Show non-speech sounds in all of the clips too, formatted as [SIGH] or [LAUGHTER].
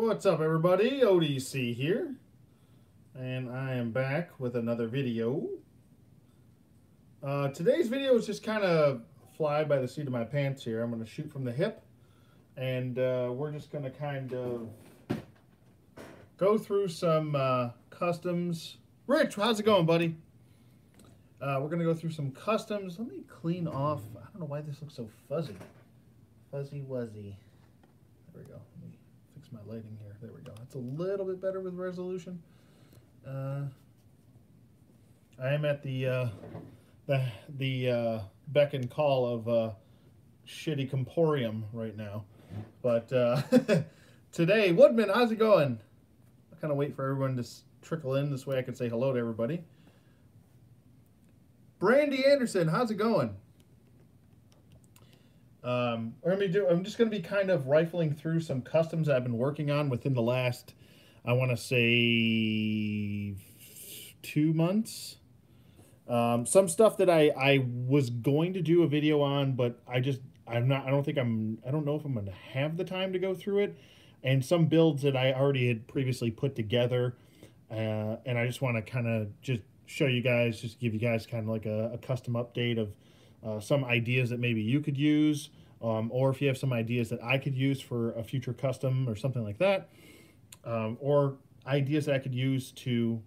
What's up everybody? ODC here. And I am back with another video. Uh, today's video is just kind of fly by the seat of my pants here. I'm going to shoot from the hip. And uh, we're just going to kind of go through some uh, customs. Rich, how's it going, buddy? Uh, we're going to go through some customs. Let me clean off. I don't know why this looks so fuzzy. Fuzzy wuzzy. There we go. My lighting here. There we go. It's a little bit better with resolution. Uh, I am at the uh, the the uh, beck and call of uh, shitty Comporium right now, but uh, [LAUGHS] today, Woodman, how's it going? I kind of wait for everyone to trickle in this way I can say hello to everybody. Brandy Anderson, how's it going? Um, I'm, do, I'm just going to be kind of rifling through some customs I've been working on within the last, I want to say, two months. Um, some stuff that I, I was going to do a video on, but I just, I'm not, I don't think I'm, I don't know if I'm going to have the time to go through it. And some builds that I already had previously put together. Uh, and I just want to kind of just show you guys, just give you guys kind of like a, a custom update of uh, some ideas that maybe you could use, um, or if you have some ideas that I could use for a future custom or something like that, um, or ideas that I could use to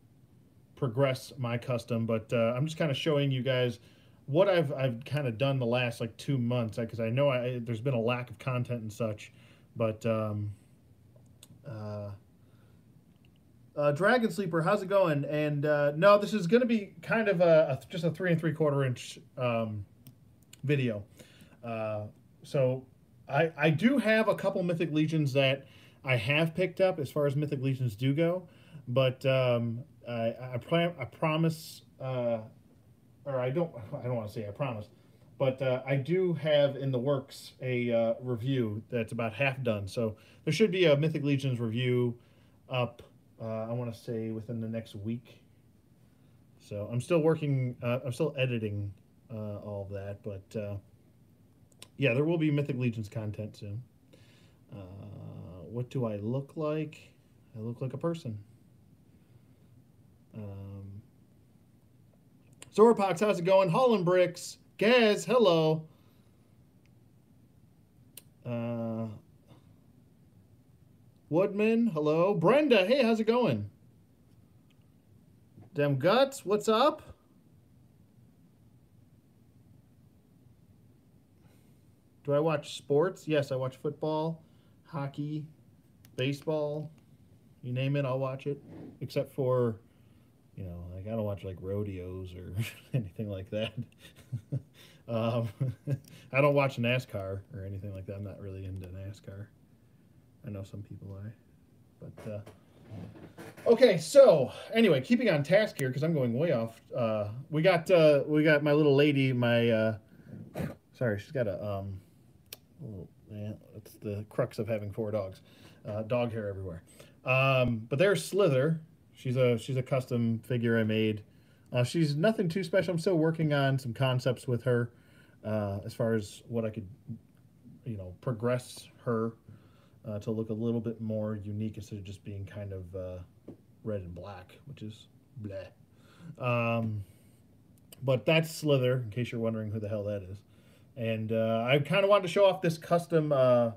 progress my custom. But uh, I'm just kind of showing you guys what I've, I've kind of done the last like two months because I know I, there's been a lack of content and such, but um, uh, uh, Dragon Sleeper, how's it going? And uh, no, this is going to be kind of a, a, just a three and three quarter inch um, video. Uh, so I, I do have a couple Mythic Legions that I have picked up as far as Mythic Legions do go, but um, I, I, I promise, uh, or I don't, [LAUGHS] I don't want to say I promise, but uh, I do have in the works a uh, review that's about half done. So there should be a Mythic Legions review up, uh, I want to say within the next week. So I'm still working, uh, I'm still editing uh, all of that. But uh, yeah, there will be Mythic Legions content soon. Uh, what do I look like? I look like a person. Um, Zorpox, how's it going? Holland Bricks. Gaz, hello. Uh, Woodman, hello. Brenda, hey, how's it going? Dem Guts, what's up? Do I watch sports? Yes, I watch football, hockey, baseball. You name it, I'll watch it. Except for, you know, like I don't watch like rodeos or [LAUGHS] anything like that. [LAUGHS] um, [LAUGHS] I don't watch NASCAR or anything like that. I'm not really into NASCAR. I know some people are, but. Uh, Okay, so anyway, keeping on task here because I'm going way off. Uh, we got uh, we got my little lady. My uh, sorry, she's got a um, Oh, yeah, that's the crux of having four dogs. Uh, dog hair everywhere. Um, but there's Slither. She's a she's a custom figure I made. Uh, she's nothing too special. I'm still working on some concepts with her uh, as far as what I could, you know, progress her uh, to look a little bit more unique instead of just being kind of uh, red and black, which is bleh. Um, but that's Slither, in case you're wondering who the hell that is. And uh, I kind of wanted to show off this custom uh,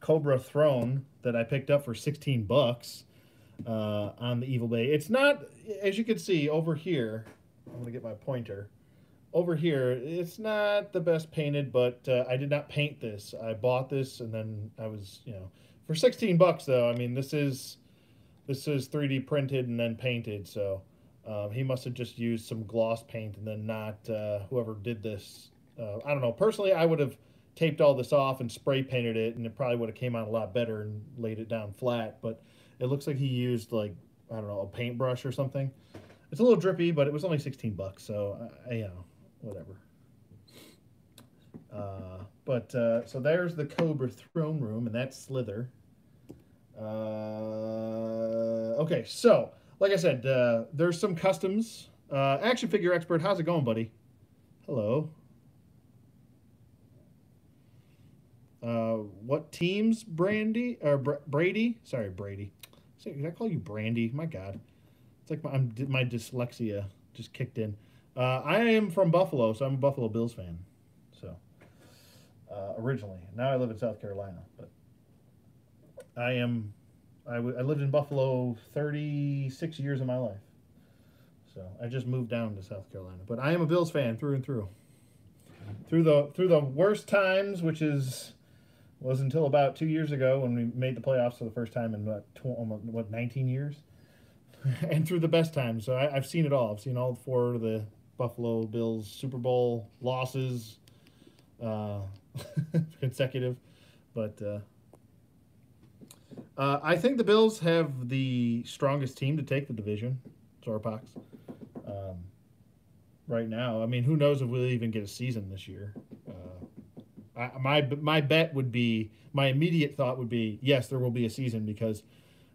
Cobra throne that I picked up for 16 bucks uh, on the Evil Bay. It's not, as you can see over here, I'm going to get my pointer. Over here, it's not the best painted, but uh, I did not paint this. I bought this and then I was, you know, for 16 bucks though, I mean, this is, this is 3D printed and then painted, so um, he must have just used some gloss paint and then not, uh, whoever did this uh, I don't know. Personally, I would have taped all this off and spray painted it, and it probably would have came out a lot better and laid it down flat. But it looks like he used like I don't know a paintbrush or something. It's a little drippy, but it was only 16 bucks, so uh, you know whatever. Uh, but uh, so there's the Cobra throne room, and that's Slither. Uh, okay, so like I said, uh, there's some customs. Uh, action figure expert, how's it going, buddy? Hello. Uh, what teams, Brandy or Br- Brady? Sorry, Brady. Did I call you Brandy? My God, it's like my, my dyslexia just kicked in. Uh, I am from Buffalo, so I'm a Buffalo Bills fan. So uh, originally, now I live in South Carolina, but I am. I, w- I lived in Buffalo 36 years of my life. So I just moved down to South Carolina, but I am a Bills fan through and through. Through the through the worst times, which is was until about two years ago when we made the playoffs for the first time in what almost, what 19 years, [LAUGHS] and through the best times. So I, I've seen it all. I've seen all four of the Buffalo Bills Super Bowl losses, uh, [LAUGHS] consecutive, but. Uh, uh, I think the Bills have the strongest team to take the division, Zorpox. Um, right now, I mean, who knows if we'll even get a season this year? Uh, My my bet would be my immediate thought would be yes, there will be a season because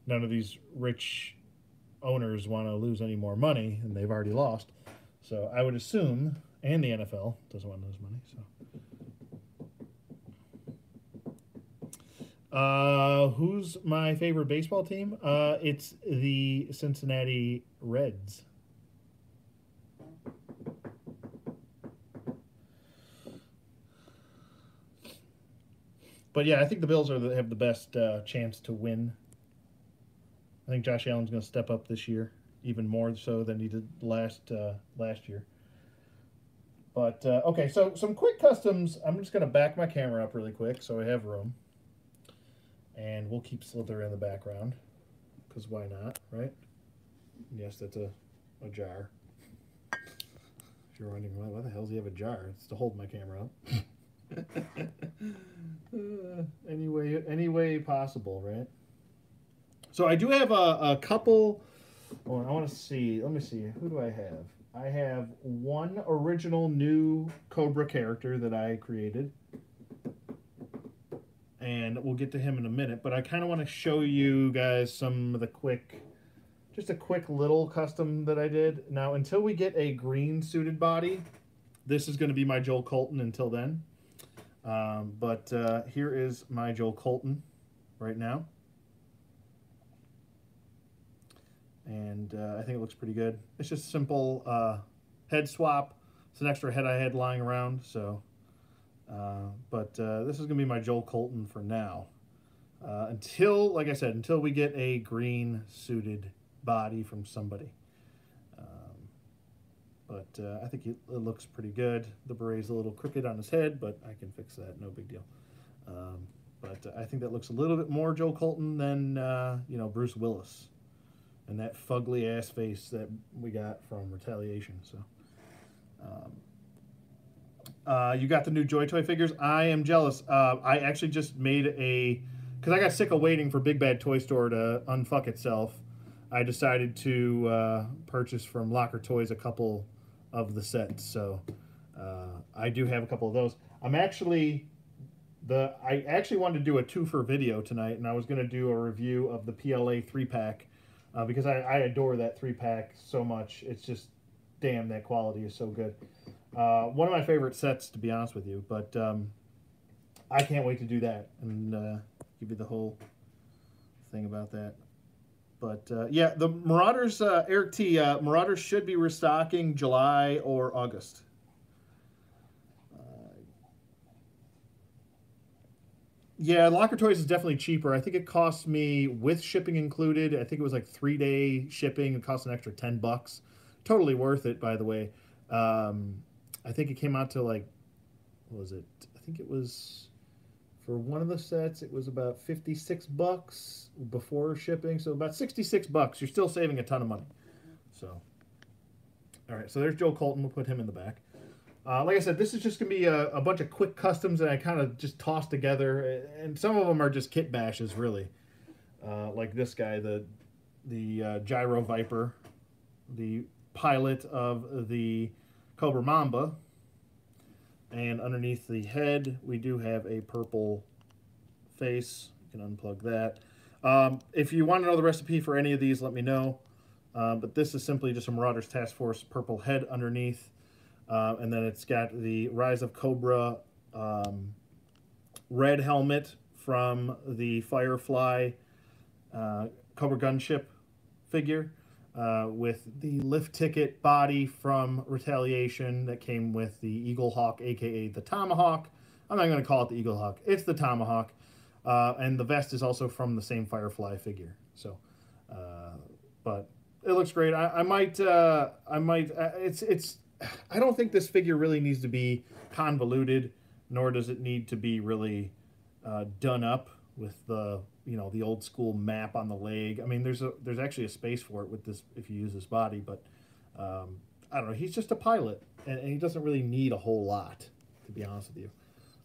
none of these rich owners want to lose any more money, and they've already lost. So I would assume, and the NFL doesn't want to lose money. So. Uh, who's my favorite baseball team? Uh, it's the Cincinnati Reds. But yeah, I think the Bills are the, have the best uh, chance to win. I think Josh Allen's going to step up this year, even more so than he did last uh, last year. But uh, okay, so some quick customs. I'm just going to back my camera up really quick so I have room. And we'll keep Slither in the background. Because why not, right? Yes, that's a, a jar. If you're wondering, why, why the hell does he have a jar? It's to hold my camera up. [LAUGHS] uh, [LAUGHS] any, way, any way possible, right? So I do have a, a couple... Oh, I want to see. Let me see. Who do I have? I have one original new Cobra character that I created and we'll get to him in a minute. But I kind of want to show you guys some of the quick, just a quick little custom that I did. Now, until we get a green suited body, this is going to be my Joe Colton until then. Um, but uh, here is my Joe Colton right now. And uh, I think it looks pretty good. It's just simple uh, head swap. It's an extra head I had lying around, so uh, but uh, this is going to be my Joe Colton for now. Uh, until, like I said, until we get a green suited body from somebody. But uh, I think it, it, looks pretty good. The beret's a little crooked on his head, but I can fix that. No big deal. Um, but I think that looks a little bit more Joe Colton than, uh, you know, Bruce Willis. And that fugly ass face that we got from Retaliation. So. Um, uh, you got the new Joy Toy figures. I am jealous. Uh, I actually just made a because I got sick of waiting for Big Bad Toy Store to unfuck itself. I decided to uh, purchase from Locker Toys a couple of the sets. So uh, I do have a couple of those. I'm actually the I actually wanted to do a two for video tonight, and I was going to do a review of the PLA three pack uh, because I, I adore that three pack so much. It's just damn that quality is so good. Uh, one of my favorite sets, to be honest with you, but um, I can't wait to do that and uh, give you the whole thing about that. But uh, yeah, the Marauders, uh, Eric T, uh, Marauders should be restocking July or August. Uh, yeah, Locker Toys is definitely cheaper. I think it cost me with shipping included. I think it was like three day shipping. It cost an extra ten bucks. Totally worth it, by the way. Um, I think it came out to like, what was it? I think it was for one of the sets. It was about fifty six bucks before shipping, so about sixty six bucks. You're still saving a ton of money. So, all right. So there's Joe Colton. We'll put him in the back. Uh, like I said, this is just gonna be a, a bunch of quick customs that I kind of just tossed together, and some of them are just kit bashes, really. Uh, like this guy, the the uh, Gyro Viper, the pilot of the Cobra Mamba. And underneath the head, we do have a purple face. You can unplug that. Um, if you want to know the recipe for any of these, let me know. Uh, but this is simply just a Marauders Task Force purple head underneath. Uh, and then it's got the Rise of Cobra um, red helmet from the Firefly uh, Cobra Gunship figure uh, with the lift ticket body from Retaliation that came with the Eagle Hawk, aka the Tomahawk. I'm not going to call it the Eagle Hawk, it's the Tomahawk. Uh, and the vest is also from the same Firefly figure. So, uh, but it looks great. I, I might, uh, I might. Uh, it's, it's. I don't think this figure really needs to be convoluted, nor does it need to be really uh, done up with the you know the old school map on the leg. I mean, there's a there's actually a space for it with this if you use this body, but um, I don't know. He's just a pilot, and, and, he doesn't really need a whole lot, to be honest with you.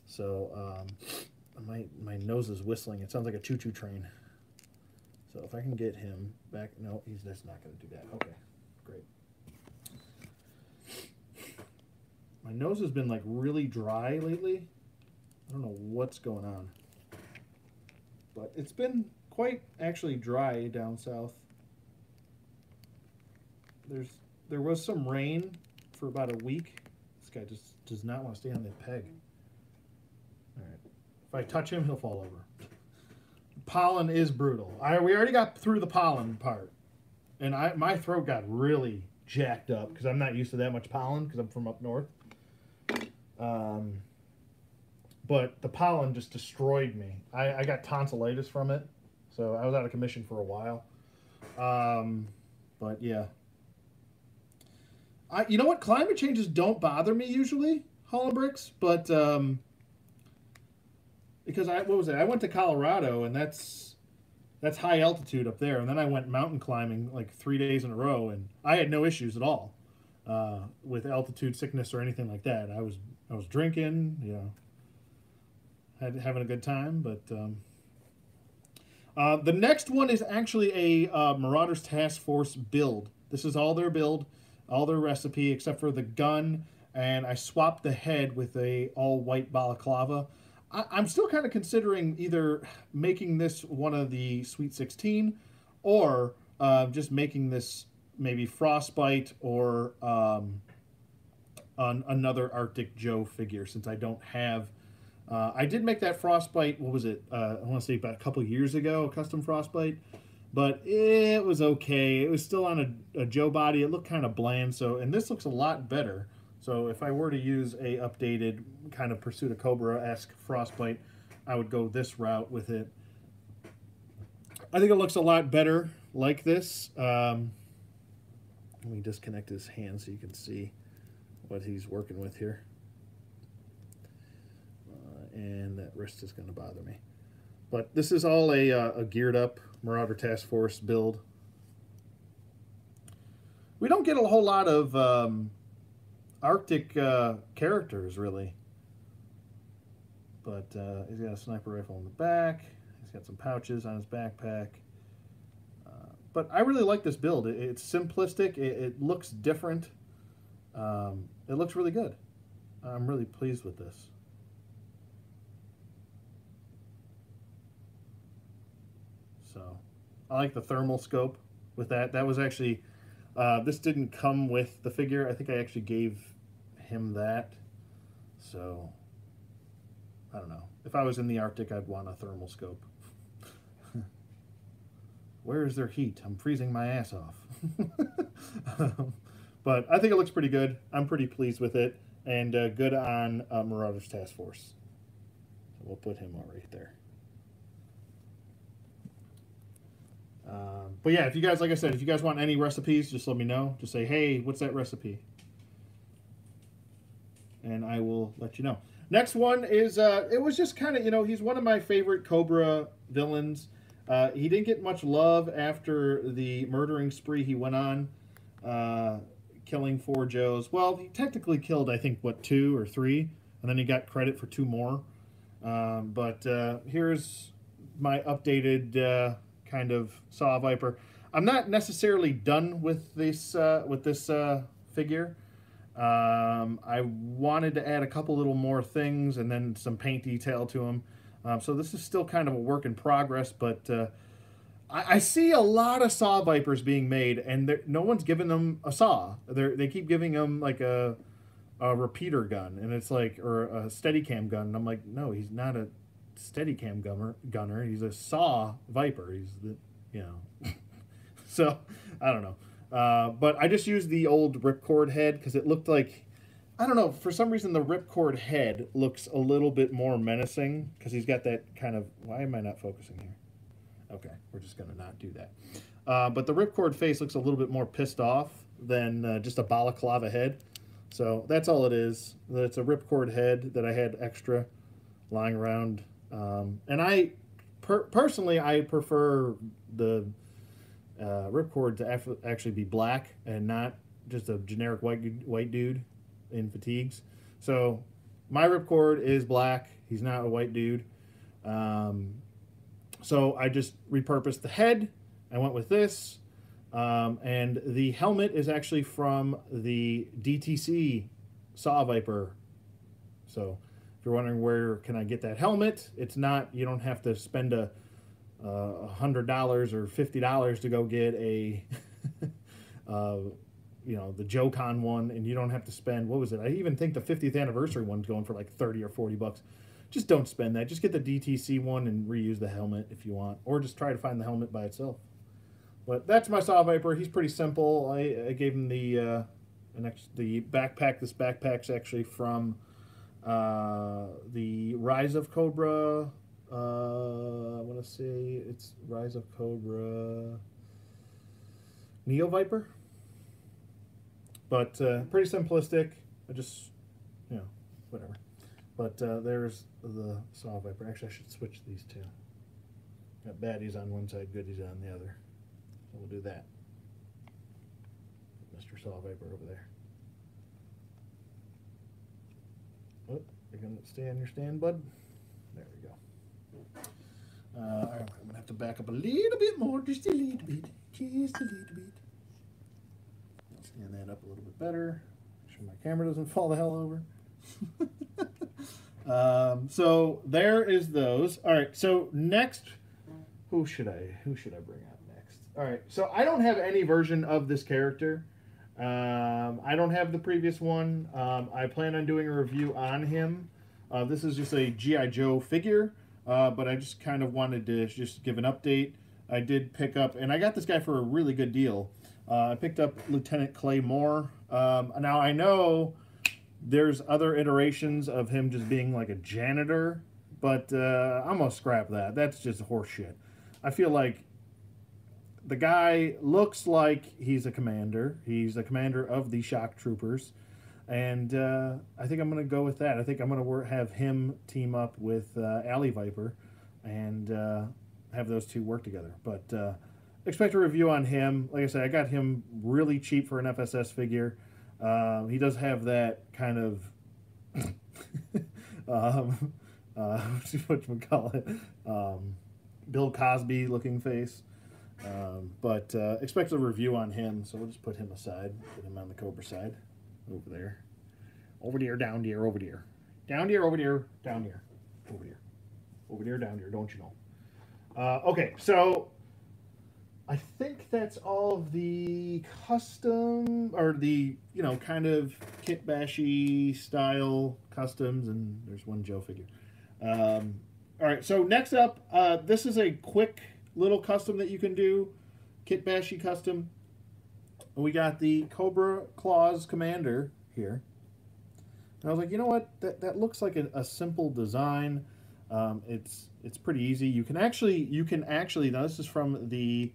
So um, my my nose is whistling. It sounds like a choo choo train. So if I can get him back, no, he's just not going to do that. Okay, great. My nose has been like really dry lately. I don't know what's going on but it's been quite actually dry down south. There's there was some rain for about a week. This guy just does not want to stay on the peg. All right. If I touch him, he'll fall over. Pollen is brutal. I we already got through the pollen part, and I my throat got really jacked up because I'm not used to that much pollen because I'm from up north. Um, but the pollen just destroyed me. I, I got tonsillitis from it, so I was out of commission for a while. Um, but yeah, I you know what? Climate changes don't bother me usually, hollow bricks, but um, because I what was it? I went to Colorado, and that's that's high altitude up there, and then I went mountain climbing like three days in a row, and I had no issues at all uh, with altitude sickness or anything like that. I was I was drinking, you know, had, having a good time. But um, uh, the next one is actually a uh, Marauders Task Force build. This is all their build, all their recipe, except for the gun. And I swapped the head with a all white balaclava. I, I'm still kind of considering either making this one of the Sweet 16 or uh, just making this maybe Frostbite or um, an, another Arctic Joe figure since I don't have uh, I did make that frostbite. What was it? Uh, I want to say about a couple years ago, a custom frostbite, but it was okay. It was still on a, a Joe body. It looked kind of bland. So, and this looks a lot better. So, if I were to use a updated kind of Pursuit of Cobra esque frostbite, I would go this route with it. I think it looks a lot better like this. Um, let me disconnect his hand so you can see what he's working with here and that wrist is going to bother me. But this is all a, uh, a geared up Marauder Task Force build. We don't get a whole lot of um, Arctic uh, characters, really. But uh, he's got a sniper rifle in the back. He's got some pouches on his backpack. Uh, but I really like this build. It, it's simplistic. It, it looks different. Um, it looks really good. I'm really pleased with this. So I like the thermal scope with that. That was actually, uh, this didn't come with the figure. I think I actually gave him that. So I don't know. If I was in the Arctic, I'd want a thermal scope. [LAUGHS] Where is their heat? I'm freezing my ass off. [LAUGHS] but I think it looks pretty good. I'm pretty pleased with it. And uh, good on uh, Marauders Task Force. So we'll put him right there. Um, but yeah, if you guys, like I said, if you guys want any recipes, just let me know. Just say, hey, what's that recipe? And I will let you know. Next one is, uh, it was just kind of, you know, he's one of my favorite Cobra villains. Uh, he didn't get much love after the murdering spree he went on, uh, killing four Joes. Well, he technically killed, I think, what, two or three? And then he got credit for two more. Um, but uh, here's my updated uh, kind of saw viper. I'm not necessarily done with this uh, with this uh, figure. Um, I wanted to add a couple little more things and then some paint detail to him. Um, so this is still kind of a work in progress, but uh, I, I, see a lot of saw vipers being made, and no one's giving them a saw. They're, they keep giving them like a a repeater gun, and it's like or a steady cam gun. And I'm like, no, he's not a Steadicam gunner. Gunner. He's a Saw Viper. He's the you know. [LAUGHS] so I don't know. Uh, but I just used the old ripcord head because it looked like I don't know. For some reason, the ripcord head looks a little bit more menacing because he's got that kind of. Why am I not focusing here? Okay, we're just gonna not do that. Uh, but the ripcord face looks a little bit more pissed off than uh, just a balaclava head. So that's all it is. It's a ripcord head that I had extra lying around. Um, and I, per personally, I prefer the uh, ripcord to actually be black and not just a generic white white dude in fatigues. So my ripcord is black. He's not a white dude. Um, so I just repurposed the head. I went with this. Um, and the helmet is actually from the DTC Saw Viper. So if you're wondering where can I get that helmet, it's not, you don't have to spend a uh, $100 or $50 to go get a, [LAUGHS] uh, you know, the Joe-Con one, and you don't have to spend, what was it? I even think the 50th anniversary one's going for like 30 or 40 bucks. Just don't spend that. Just get the DTC one and reuse the helmet if you want, or just try to find the helmet by itself. But that's my Saw Viper. He's pretty simple. I, I gave him the uh, the backpack. This backpack's actually from uh, the Rise of Cobra. Uh, I want to say it's Rise of Cobra Neo Viper. But uh, pretty simplistic. I just, you know, whatever. But uh, there's the Saw Viper. Actually, I should switch these two. Got baddies on one side, goodies on the other. So we'll do that. Mr. Saw Viper over there. Oh, you're to stay on your stand, bud? There we go. Uh, I'm to have to back up a little bit more, just a little bit, just a little bit. Stand that up a little bit better. Make sure my camera doesn't fall the hell over. [LAUGHS] um, so there is those. All right. So next, who should I who should I bring up? Next? All right, so I don't have any version of this character. Um, I don't have the previous one. Um, I plan on doing a review on him. Uh, this is just a G.I. Joe figure, uh, but I just kind of wanted to just give an update. I did pick up, and I got this guy for a really good deal. Uh, I picked up Lieutenant Clay Moore. Um, now, I know there's other iterations of him just being like a janitor, but uh, I'm going to scrap that. That's just horseshit. I feel like the guy looks like he's a commander. He's a commander of the shock troopers. And uh, I think I'm going to go with that. I think I'm going to have him team up with uh, Alley Viper and uh, have those two work together. But uh, expect a review on him. Like I said, I got him really cheap for an FSS figure. Um, he does have that kind of, [LAUGHS] um, uh, [LAUGHS] what you call it, um, Bill Cosby looking face. Um, but uh, expect a review on him, so we'll just put him aside, put him on the Cobra side, over there. Over there, down there, over there. Down there, over there, down there, over there. Over there, down there, don't you know? Uh, okay, so I think that's all of the custom, or the, you know, kind of kit bashy style customs, and there's one Joe figure. Um, all right, so next up, uh, this is a quick little custom that you can do, Kit Bashy custom. We got the Cobra Claws Commander here. And I was like, you know what? That, that looks like a, a simple design. Um, it's it's pretty easy. You can actually you can actually now this is from the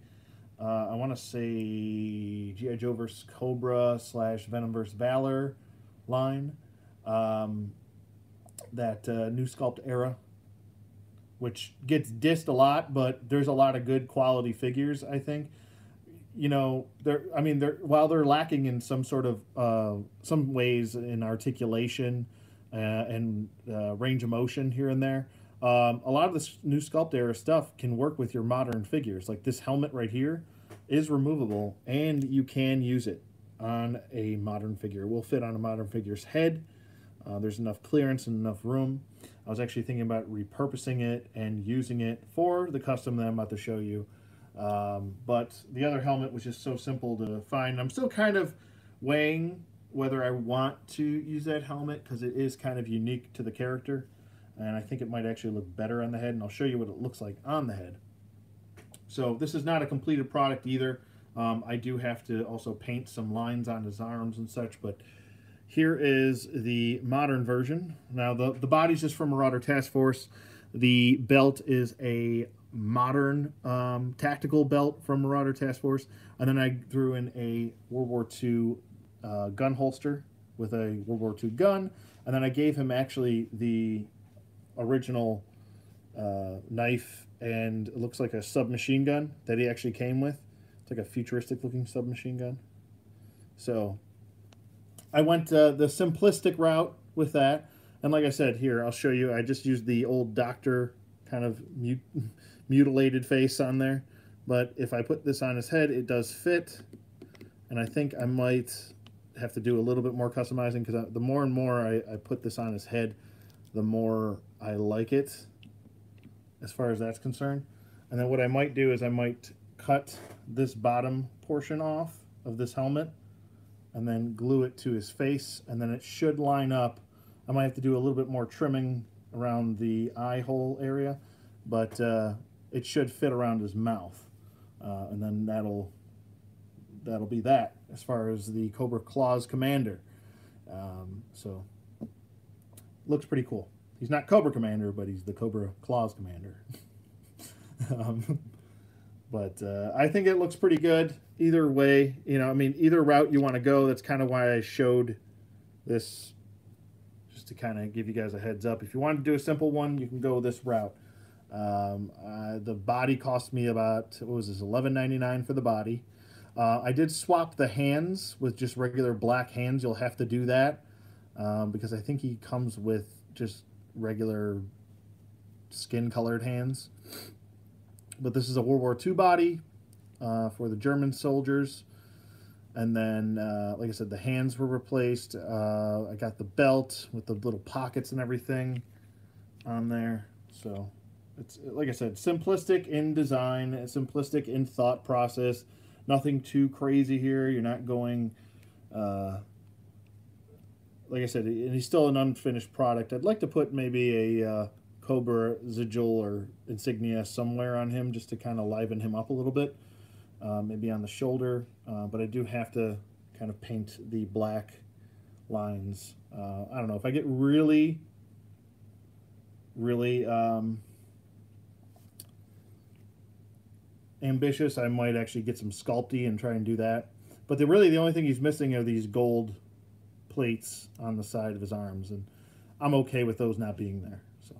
uh, I want to say GI Joe vs Cobra slash Venom vs Valor line. Um, that uh, new sculpt era which gets dissed a lot, but there's a lot of good quality figures, I think. You know, they're I mean, they're while they're lacking in some sort of uh, some ways in articulation uh, and uh, range of motion here and there, um, a lot of this new sculpt era stuff can work with your modern figures. Like this helmet right here is removable, and you can use it on a modern figure. It will fit on a modern figure's head. Uh, there's enough clearance and enough room. I was actually thinking about repurposing it and using it for the custom that I'm about to show you. Um, but the other helmet was just so simple to find. I'm still kind of weighing whether I want to use that helmet because it is kind of unique to the character. and I think it might actually look better on the head, and I'll show you what it looks like on the head. So this is not a completed product either. Um, I do have to also paint some lines on his arms and such, but here is the modern version. Now the, the body's just from Marauder Task Force. The belt is a modern um, tactical belt from Marauder Task Force. And then I threw in a World War II uh, gun holster with a World War II gun. And then I gave him actually the original uh, knife and it looks like a submachine gun that he actually came with. It's like a futuristic looking submachine gun. So I went uh, the simplistic route with that. And like I said, here, I'll show you. I just used the old doctor kind of mut [LAUGHS] mutilated face on there. But if I put this on his head, it does fit. And I think I might have to do a little bit more customizing because the more and more I, I put this on his head, the more I like it as far as that's concerned. And then what I might do is I might cut this bottom portion off of this helmet and then glue it to his face and then it should line up. I might have to do a little bit more trimming around the eye hole area, but uh, it should fit around his mouth. Uh, and then that'll that'll be that as far as the Cobra Claws Commander. Um, so looks pretty cool. He's not Cobra Commander, but he's the Cobra Claws Commander. [LAUGHS] um, but uh, I think it looks pretty good either way. You know, I mean, either route you want to go. That's kind of why I showed this, just to kind of give you guys a heads up. If you want to do a simple one, you can go this route. Um, uh, the body cost me about what was this, eleven ninety nine for the body. Uh, I did swap the hands with just regular black hands. You'll have to do that um, because I think he comes with just regular skin colored hands. But this is a World War II body uh, for the German soldiers. And then, uh, like I said, the hands were replaced. Uh, I got the belt with the little pockets and everything on there. So it's, like I said, simplistic in design, simplistic in thought process. Nothing too crazy here. You're not going, uh, like I said, and he's still an unfinished product. I'd like to put maybe a uh, Cobra sigil or insignia somewhere on him just to kind of liven him up a little bit. Uh, maybe on the shoulder, uh, but I do have to kind of paint the black lines. Uh, I don't know, if I get really, really um, ambitious, I might actually get some Sculpey and try and do that. But the, really the only thing he's missing are these gold plates on the side of his arms, and I'm okay with those not being there. So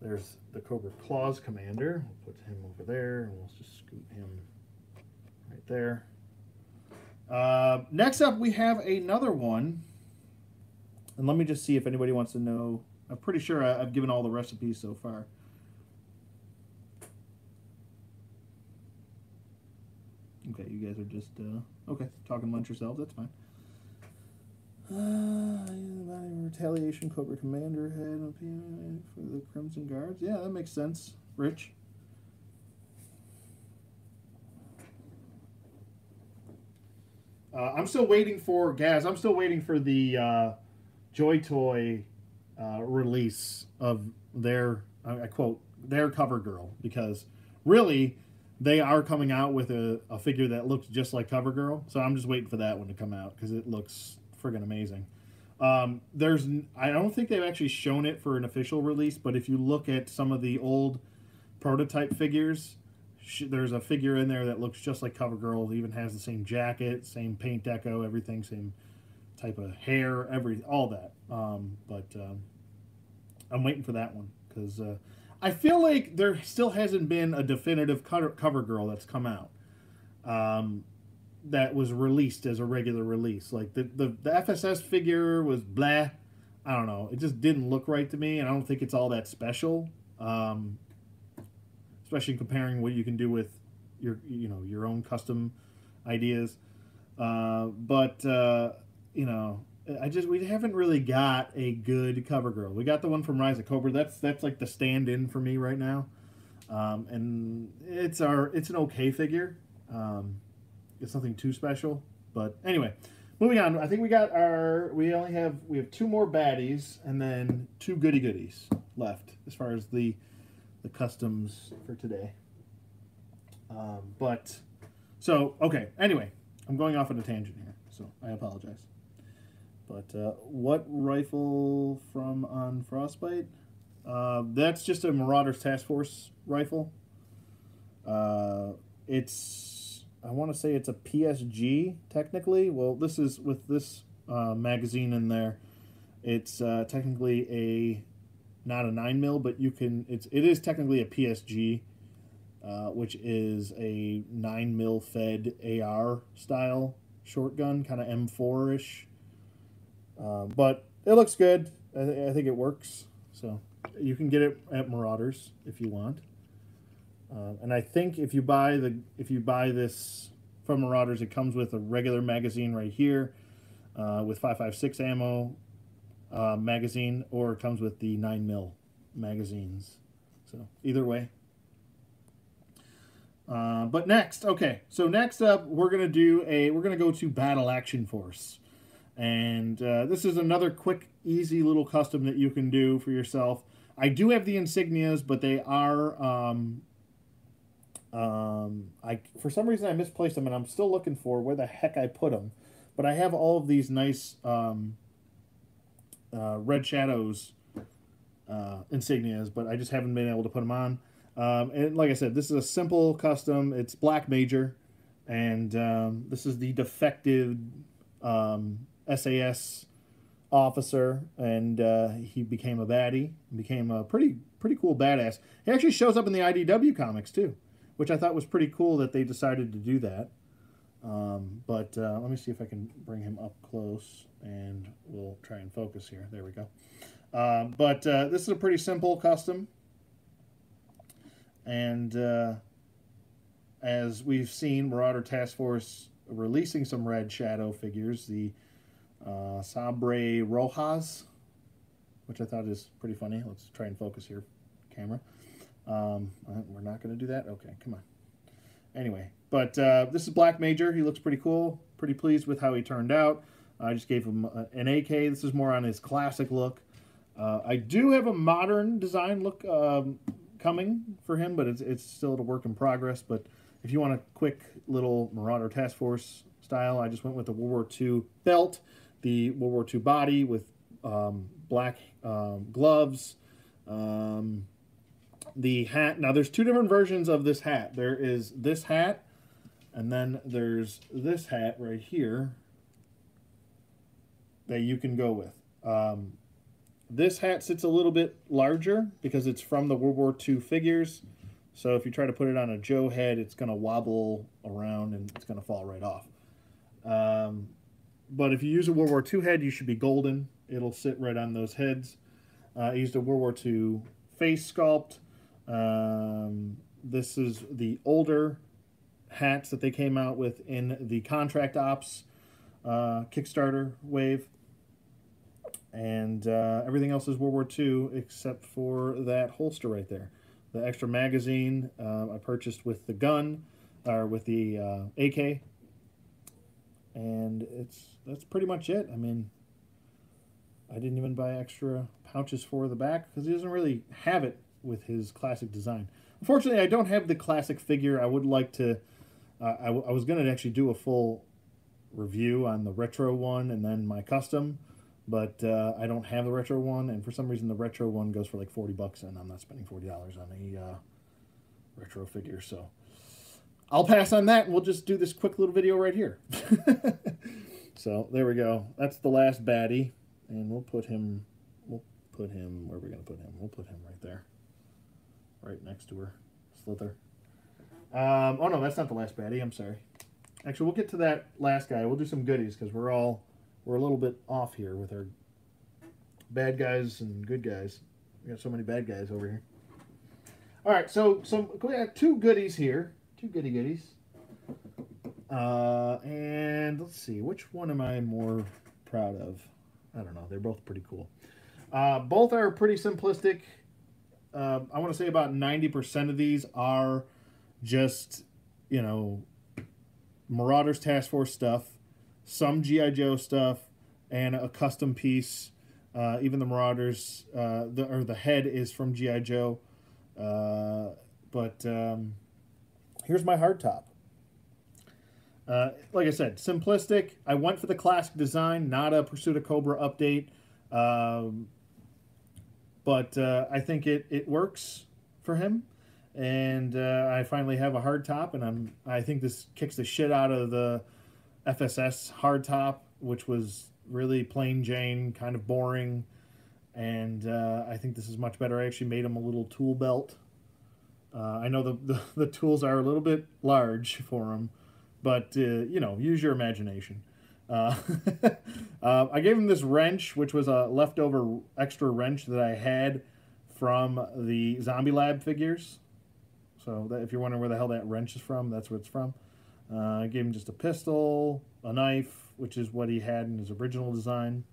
there's the Cobra Claws Commander. We'll put him over there, and we'll just scoot him right there. Uh, next up, we have another one. And let me just see if anybody wants to know. I'm pretty sure I, I've given all the recipes so far. Okay, you guys are just, uh, okay, talking amongst yourselves. That's fine. Uh, retaliation Cobra Commander head for the Crimson Guards. Yeah, that makes sense. Rich. Uh, I'm still waiting for Gaz. I'm still waiting for the uh, Joy Toy uh, release of their I quote their cover girl because really they are coming out with a, a figure that looks just like cover girl. So I'm just waiting for that one to come out because it looks friggin' amazing. Um, there's, I don't think they've actually shown it for an official release, but if you look at some of the old prototype figures, there's a figure in there that looks just like CoverGirl. It even has the same jacket, same paint deco, everything, same type of hair, every all that. Um, but um, I'm waiting for that one because uh, I feel like there still hasn't been a definitive cover, girl that's come out. Um, that was released as a regular release. Like the, the, the FSS figure was blah. I don't know. It just didn't look right to me, and I don't think it's all that special. Um, especially comparing what you can do with your you know your own custom ideas. Uh, but uh, you know, I just we haven't really got a good cover girl. We got the one from Rise of Cobra. That's that's like the stand-in for me right now, um, and it's our it's an okay figure. Um, it's nothing too special. But anyway, moving on. I think we got our. We only have we have two more baddies and then two goody goodies left as far as the the customs for today. Um, but so okay. Anyway, I'm going off on a tangent here, so I apologize. But uh, what rifle from on Frostbite? Uh, that's just a Marauders Task Force rifle. Uh, it's I want to say it's a PSG technically. Well, this is with this uh, magazine in there. It's uh, technically a not a nine mil, but you can. It's it is technically a PSG, uh, which is a nine mil fed AR style short gun, kind of M4 ish. Um, but it looks good. I, th- I think it works. So you can get it at Marauders if you want. Uh, and I think if you buy the if you buy this from Marauders, it comes with a regular magazine right here uh, with 5.56 ammo uh, magazine, or it comes with the 9 mil magazines. So either way. Uh, but next, okay, so next up, we're gonna do a we're gonna go to Battle Action Force, and uh, this is another quick, easy little custom that you can do for yourself. I do have the insignias, but they are um, um, I for some reason I misplaced them, and I'm still looking for where the heck I put them. But I have all of these nice um, uh, Red Shadows uh, insignias, but I just haven't been able to put them on. Um, and like I said, this is a simple custom. It's Black Major, and um, this is the defective um, SAS officer, and uh, he became a baddie, became a pretty pretty cool badass. He actually shows up in the IDW comics too, which I thought was pretty cool that they decided to do that. Um, but uh, let me see if I can bring him up close, and we'll try and focus here. There we go. Um, but uh, this is a pretty simple custom. And uh, as we've seen, Marauder Task Force releasing some Red Shadow figures, the uh, Sabre Rojas, which I thought is pretty funny. Let's try and focus here, camera. Um, uh, we're not going to do that? Okay, come on. Anyway, but uh, this is Black Major. He looks pretty cool. Pretty pleased with how he turned out. I just gave him an AK. This is more on his classic look. Uh, I do have a modern design look um, coming for him, but it's, it's still a work in progress. But if you want a quick little Marauder Task Force style, I just went with the World War II belt, the World War II body with um, black um, gloves, um, the hat. Now, there's two different versions of this hat. There is this hat, and then there's this hat right here that you can go with. Um, this hat sits a little bit larger because it's from the World War II figures. So if you try to put it on a Joe head, it's going to wobble around and it's going to fall right off. Um, but if you use a World War II head, you should be golden. It'll sit right on those heads. Uh, I used a World War II face sculpt. Um, this is the older hats that they came out with in the Contract Ops uh, Kickstarter wave. And uh, everything else is World War II except for that holster right there. The extra magazine uh, I purchased with the gun, or with the uh, AK. And it's that's pretty much it. I mean, I didn't even buy extra pouches for the back because he doesn't really have it with his classic design. Unfortunately, I don't have the classic figure. I would like to. Uh, I, I was going to actually do a full review on the retro one and then my custom, but uh, I don't have the retro one, and for some reason the retro one goes for like forty bucks, and I'm not spending forty dollars on a uh, retro figure, so I'll pass on that, and we'll just do this quick little video right here. [LAUGHS] so there we go. That's the last baddie, and we'll put him. We'll put him. Where are we gonna put him? We'll put him right there, right next to her, Slither. Um, oh no, that's not the last baddie. I'm sorry. Actually, we'll get to that last guy. We'll do some goodies because we're all we're a little bit off here with our bad guys and good guys. We got so many bad guys over here. All right, so so we have two goodies here, two goody goodies. Uh, and let's see, which one am I more proud of? I don't know. They're both pretty cool. Uh, both are pretty simplistic. Uh, I want to say about 90% of these are just, you know, Marauders Task Force stuff, some GI Joe stuff, and a custom piece Uh, even the Marauders, uh, the or the head is from GI Joe. Uh, but um, here's my hardtop. Uh, like I said, simplistic. I went for the classic design, not a Pursuit of Cobra update. Um, but uh, I think it, it works for him. And uh, I finally have a hard top, and I'm I think this kicks the shit out of the FSS hard top, which was really plain Jane, kind of boring. And uh, I think this is much better. I actually made him a little tool belt. Uh, I know the, the, the tools are a little bit large for him, but uh, you know, use your imagination. Uh, [LAUGHS] uh, I gave him this wrench, which was a leftover extra wrench that I had from the Zombie Lab figures. So that, if you're wondering where the hell that wrench is from, that's where it's from. Uh, I gave him just a pistol, a knife, which is what he had in his original design.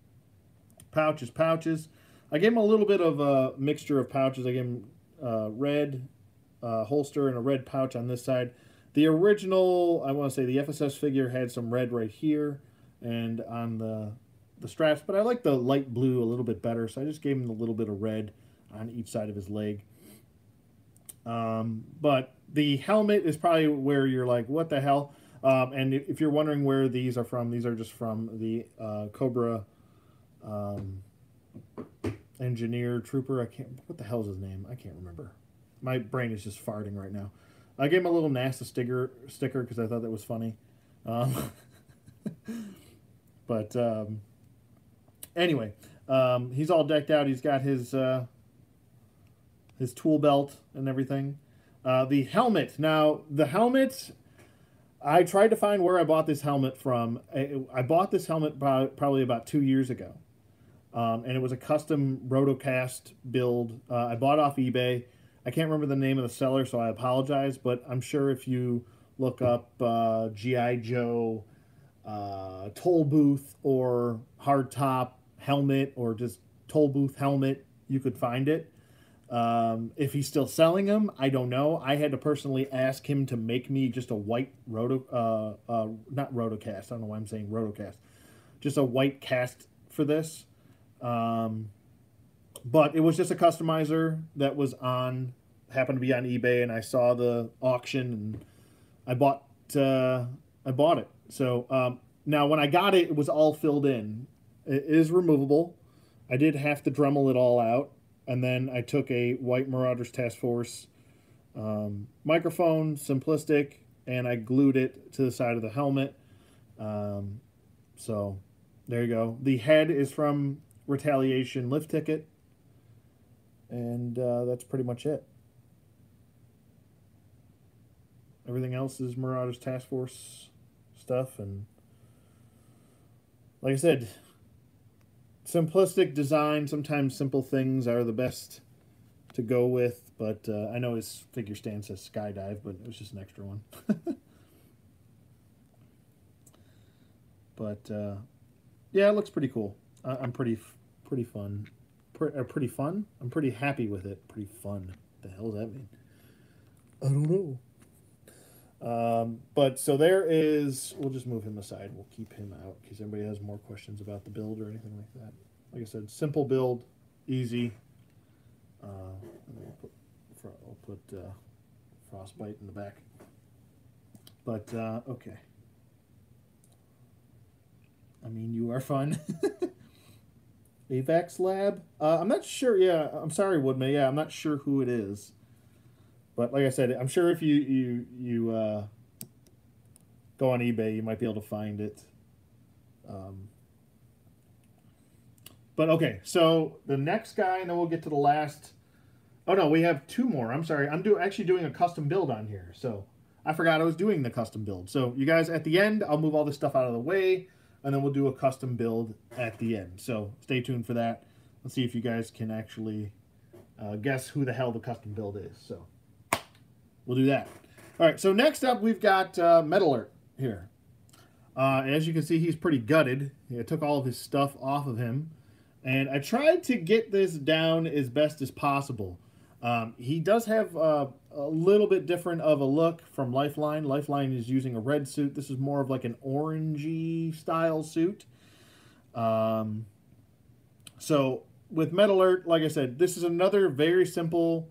Pouches, pouches. I gave him a little bit of a mixture of pouches. I gave him uh, red uh, holster and a red pouch on this side. The original, I want to say the FSS figure had some red right here and on the the straps, but I like the light blue a little bit better, so I just gave him a little bit of red on each side of his leg. Um, but the helmet is probably where you're like, what the hell? Um, and if you're wondering where these are from, these are just from the uh, Cobra um, engineer trooper. I can't. What the hell is his name? I can't remember. My brain is just farting right now. I gave him a little NASA sticker sticker because I thought that was funny. Um, [LAUGHS] but um, anyway, um, he's all decked out. He's got his uh, his tool belt and everything. Uh, the helmet. Now the helmet. I tried to find where I bought this helmet from. I, I bought this helmet probably about two years ago, um, and it was a custom rotocast build. Uh, I bought off eBay. I can't remember the name of the seller, so I apologize. But I'm sure if you look up uh, GI Joe uh, toll booth or hard top helmet or just toll booth helmet, you could find it. Um, if he's still selling them, I don't know. I had to personally ask him to make me just a white roto, uh, uh, not rotocast. I don't know why I'm saying rotocast. Just a white cast for this. Um, but it was just a customizer that was on happened to be on eBay and I saw the auction and I bought uh, I bought it. So um, now when I got it, it was all filled in. It is removable. I did have to Dremel it all out, and then I took a White Marauders Task Force um, microphone, simplistic, and I glued it to the side of the helmet. Um, so there you go. The head is from Retaliation Lift Ticket, and uh, that's pretty much it. Everything else is Marauders Task Force stuff, and like I said, simplistic design. Sometimes simple things are the best to go with, but uh, I know his figure stand says skydive, but it was just an extra one. [LAUGHS] but uh, yeah, it looks pretty cool. I- am pretty pretty fun. Pre- uh, pretty fun. I'm pretty happy with it. Pretty fun. What the hell does that mean? I don't know. Um, but so there is, we'll just move him aside. We'll keep him out in case anybody has more questions about the build or anything like that. Like I said, simple build, easy. Uh, I'll put, I'll put uh, frostbite in the back. But uh, okay. I mean, you are fun. [LAUGHS] AVAX Lab. Uh, I'm not sure. Yeah, I'm sorry, Woodman. Yeah, I'm not sure who it is. But like I said, I'm sure if you you you uh, go on eBay, you might be able to find it. Um, but okay, so the next guy, and then we'll get to the last. Oh no, we have two more. I'm sorry, I'm do actually doing a custom build on here. So I forgot I was doing the custom build. So you guys, at the end, I'll move all this stuff out of the way, and then we'll do a custom build at the end. So stay tuned for that. Let's see if you guys can actually uh, guess who the hell the custom build is. So. We'll do that. All right, so next up we've got uh, Med Alert here. Uh, as you can see, he's pretty gutted. I took all of his stuff off of him. And I tried to get this down as best as possible. Um, he does have uh, a little bit different of a look from Lifeline. Lifeline is using a red suit. This is more of like an orangey style suit. Um, So with Med Alert, like I said, this is another very simple,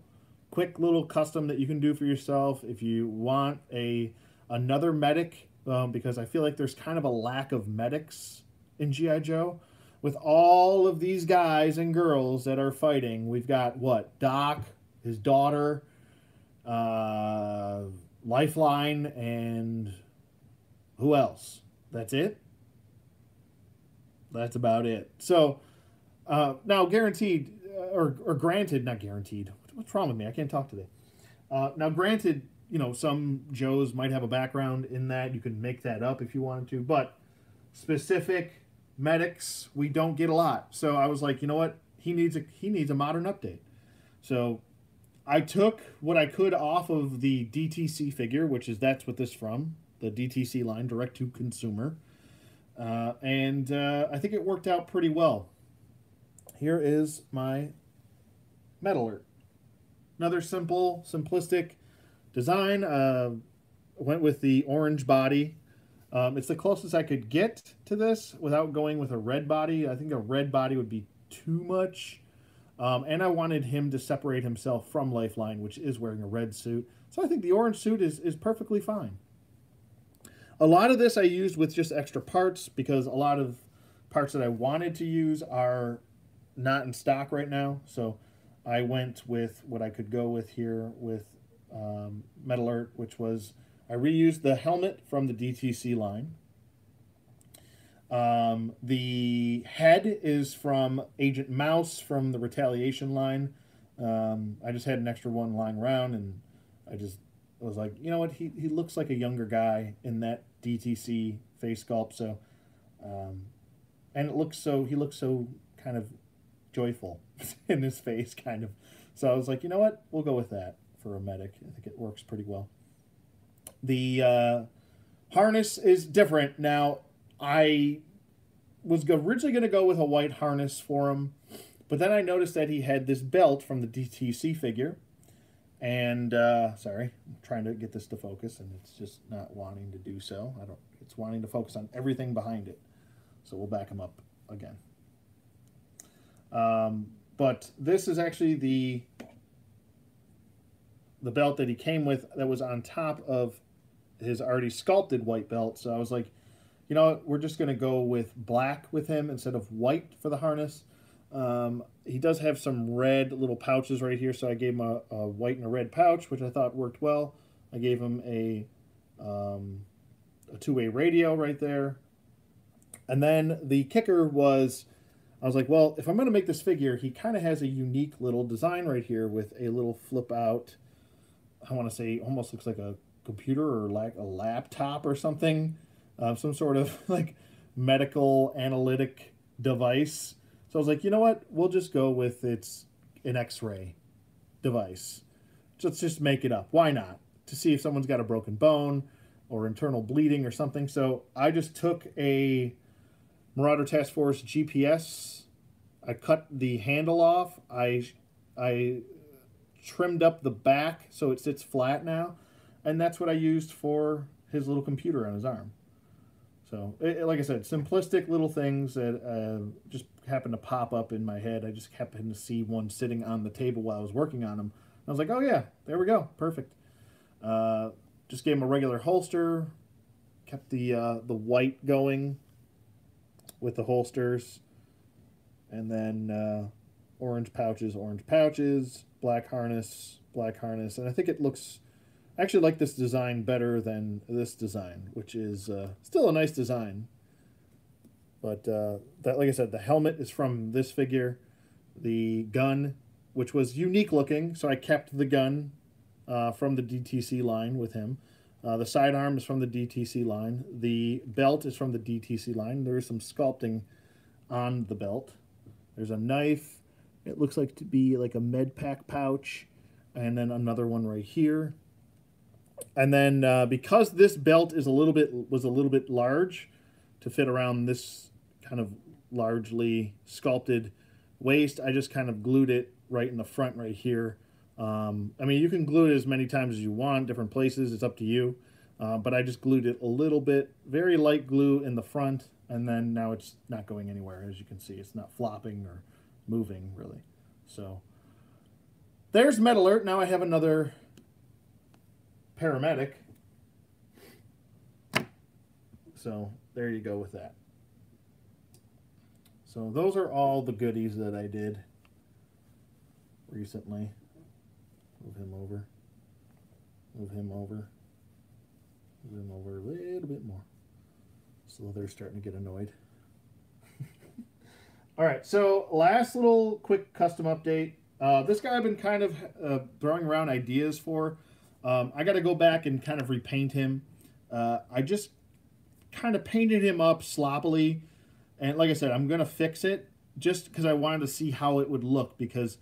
quick little custom that you can do for yourself if you want a another medic, um, because I feel like there's kind of a lack of medics in GI Joe. With all of these guys and girls that are fighting, we've got what Doc, his daughter, uh, Lifeline, and who else? That's it. That's about it. So uh, now, guaranteed uh, or or granted, not guaranteed. What's wrong with me? I can't talk today. Uh, now, granted, you know some Joes might have a background in that. You can make that up if you wanted to, but specific medics we don't get a lot. So I was like, you know what? He needs a he needs a modern update. So I took what I could off of the DTC figure, which is that's what this from the DTC line, direct to consumer, uh, and uh, I think it worked out pretty well here is my Med Alert. Another simple, simplistic design. Uh, went with the orange body. Um, it's the closest I could get to this without going with a red body. I think a red body would be too much. Um, and I wanted him to separate himself from Lifeline, which is wearing a red suit. So I think the orange suit is, is perfectly fine. A lot of this I used with just extra parts because a lot of parts that I wanted to use are not in stock right now. So I went with what I could go with here with um, Med Alert, which was I reused the helmet from the DTC line. Um, the head is from Agent Mouse from the Retaliation line. Um, I just had an extra one lying around, and I just was like, you know what? He, he looks like a younger guy in that DTC face sculpt. So, um, and it looks so he looks so kind of joyful [LAUGHS] in his face, kind of. So I was like, you know what? We'll go with that for a medic. I think it works pretty well. The uh, harness is different. Now, I was originally going to go with a white harness for him, but then I noticed that he had this belt from the DTC figure. And, uh, sorry, I'm trying to get this to focus, and it's just not wanting to do so. I don't, it's wanting to focus on everything behind it. So we'll back him up again. Um, but this is actually the the belt that he came with that was on top of his already sculpted white belt. So I was like, you know, we're just going to go with black with him instead of white for the harness. Um, he does have some red little pouches right here, so I gave him a, a, white and a red pouch, which I thought worked well. I gave him a, um, a two-way radio right there. And then the kicker was I was like, well, if I'm going to make this figure, he kind of has a unique little design right here with a little flip out, I want to say almost looks like a computer or like a laptop or something, uh, some sort of [LAUGHS] like medical analytic device. So I was like, you know what? We'll just go with it's an X-ray device. Let's just make it up. Why not? To see if someone's got a broken bone or internal bleeding or something. So I just took a Marauder Task Force GPS. I cut the handle off. I, I trimmed up the back so it sits flat now. And that's what I used for his little computer on his arm. So, it, like I said, simplistic little things that uh, just happened to pop up in my head. I just happened to see one sitting on the table while I was working on them. I was like, oh yeah, there we go, perfect. Uh, just gave him a regular holster, kept the uh, the white going with the holsters. And then uh, orange pouches, orange pouches, black harness, black harness. And I think it looks, I actually like this design better than this design, which is uh, still a nice design. But uh, that, like I said, the helmet is from this figure. The gun, which was unique looking, so I kept the gun uh, from the DTC line with him. Uh, the sidearm is from the DTC line. The belt is from the DTC line. There is some sculpting on the belt. There's a knife. It looks like to be like a med pack pouch. And then another one right here. And then uh, because this belt is a little bit was a little bit large to fit around this kind of largely sculpted waist, I just kind of glued it right in the front right here um, I mean, you can glue it as many times as you want, different places. It's up to you. Uh, but I just glued it a little bit, very light glue in the front, and then now it's not going anywhere. As you can see, it's not flopping or moving really. So there's Med Alert. Now I have another paramedic. So there you go with that. So those are all the goodies that I did recently. Move him over. Move him over. Move him over a little bit more. So they're starting to get annoyed. [LAUGHS] all right, so last little quick custom update. Uh, this guy I've been kind of uh, throwing around ideas for. Um, I got to go back and kind of repaint him. Uh, I just kind of painted him up sloppily. And like I said, I'm going to fix it just because I wanted to see how it would look because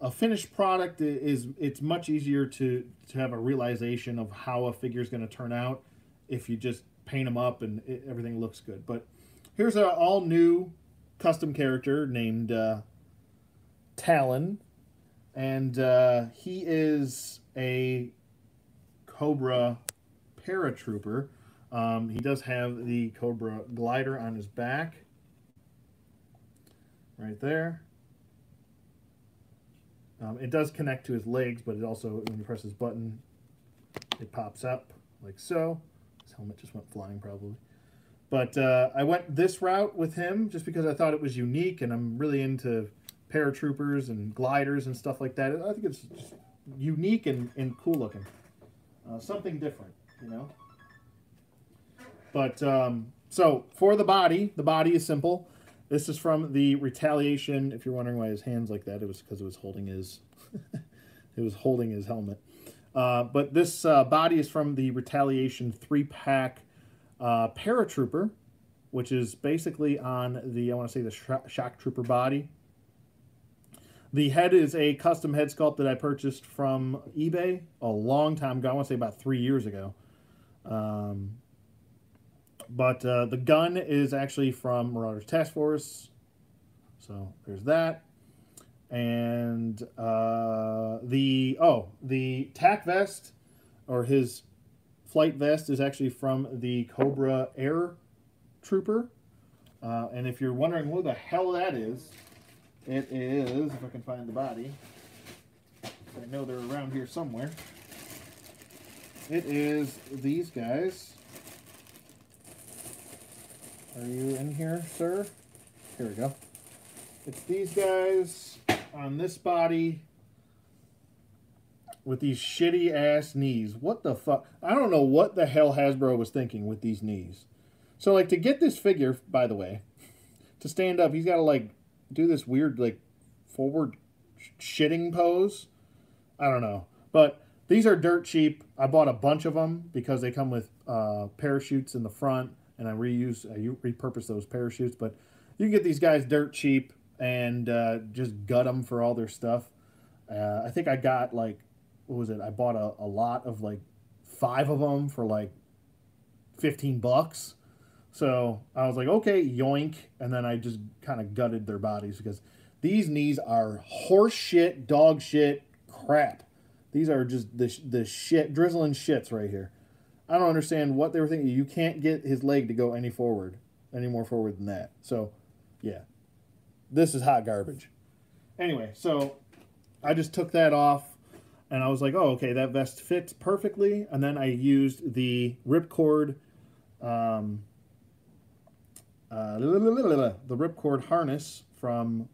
a finished product is it's much easier to to have a realization of how a figure is going to turn out if you just paint them up and it, everything looks good. But here's an all new custom character named uh, Talon, and uh, he is a Cobra paratrooper. Um, he does have the Cobra glider on his back, right there. Um, it does connect to his legs, but it also, when you press this button, it pops up like so. His helmet just went flying probably. But uh, I went this route with him just because I thought it was unique, and I'm really into paratroopers and gliders and stuff like that. I think it's unique and, and cool looking. Uh, something different, you know? But, um, so, for the body, the body is simple. This is from the Retaliation. If you're wondering why his hand's like that, it was because it was holding his, [LAUGHS] it was holding his helmet. Uh, but this uh, body is from the Retaliation three-pack uh, Paratrooper, which is basically on the, I want to say the sh Shock Trooper body. The head is a custom head sculpt that I purchased from eBay a long time ago. I want to say about three years ago. Um, but uh, the gun is actually from Marauders Task Force. So there's that. And uh, the, oh, the tack vest or his flight vest is actually from the Cobra Air Trooper. Uh, and if you're wondering who the hell that is, it is, if I can find the body, I know they're around here somewhere. It is these guys. Are you in here, sir? Here we go. It's these guys on this body with these shitty ass knees. What the fuck? I don't know what the hell Hasbro was thinking with these knees. So, like, to get this figure, by the way, to stand up, he's got to, like, do this weird like forward shitting pose. I don't know, but these are dirt cheap. I bought a bunch of them because they come with uh, parachutes in the front, and I reuse, I repurpose those parachutes. But you can get these guys dirt cheap and uh, just gut them for all their stuff. Uh, I think I got like, what was it? I bought a, a lot of like five of them for like 15 bucks. So I was like, okay, yoink. And then I just kind of gutted their bodies because these knees are horse shit, dog shit, crap. These are just the, the shit, drizzling shits right here. I don't understand what they were thinking. You can't get his leg to go any forward, any more forward than that. So, yeah. This is hot garbage. Anyway, so I just took that off and I was like, oh, okay, that vest fits perfectly. And then I used the ripcord um, uh, the ripcord harness from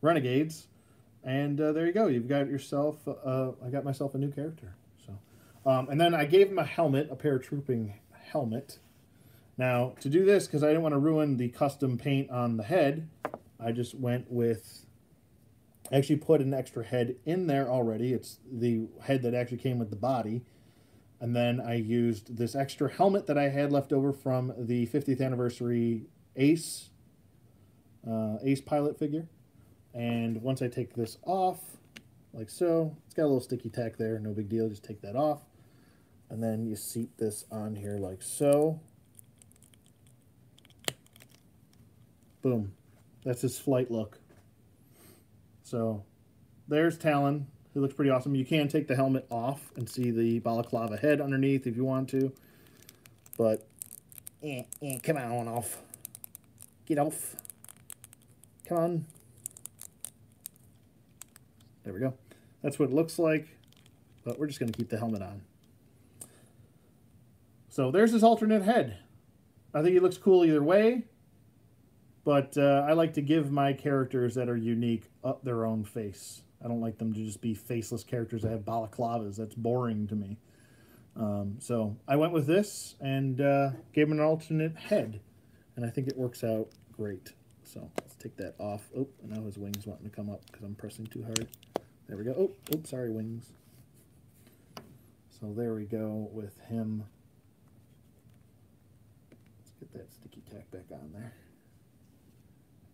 Renegades. And uh, there you go. You've got yourself, uh, I got myself a new character. Um, And then I gave him a helmet, a paratrooping helmet. Now, to do this, because I didn't want to ruin the custom paint on the head, I just went with, I actually put an extra head in there already. It's the head that actually came with the body. And then I used this extra helmet that I had left over from the 50th anniversary Ace, uh, Ace pilot figure. And once I take this off, like so, it's got a little sticky tack there, no big deal, just take that off. And then you seat this on here like so. Boom. That's his flight look. So there's Talon. It looks pretty awesome. You can take the helmet off and see the balaclava head underneath if you want to. But, eh, eh, come on off. Get off. Come on. There we go. That's what it looks like, but we're just going to keep the helmet on. So there's his alternate head. I think he looks cool either way, but uh, I like to give my characters that are unique up their own face. I don't like them to just be faceless characters that have balaclavas. That's boring to me. Um, so I went with this and uh, gave him an alternate head, and I think it works out great. So let's take that off. Oh, now his wings wanting to come up because I'm pressing too hard. There we go. Oh, oh, sorry, wings. So there we go with him. That sticky tack back on there.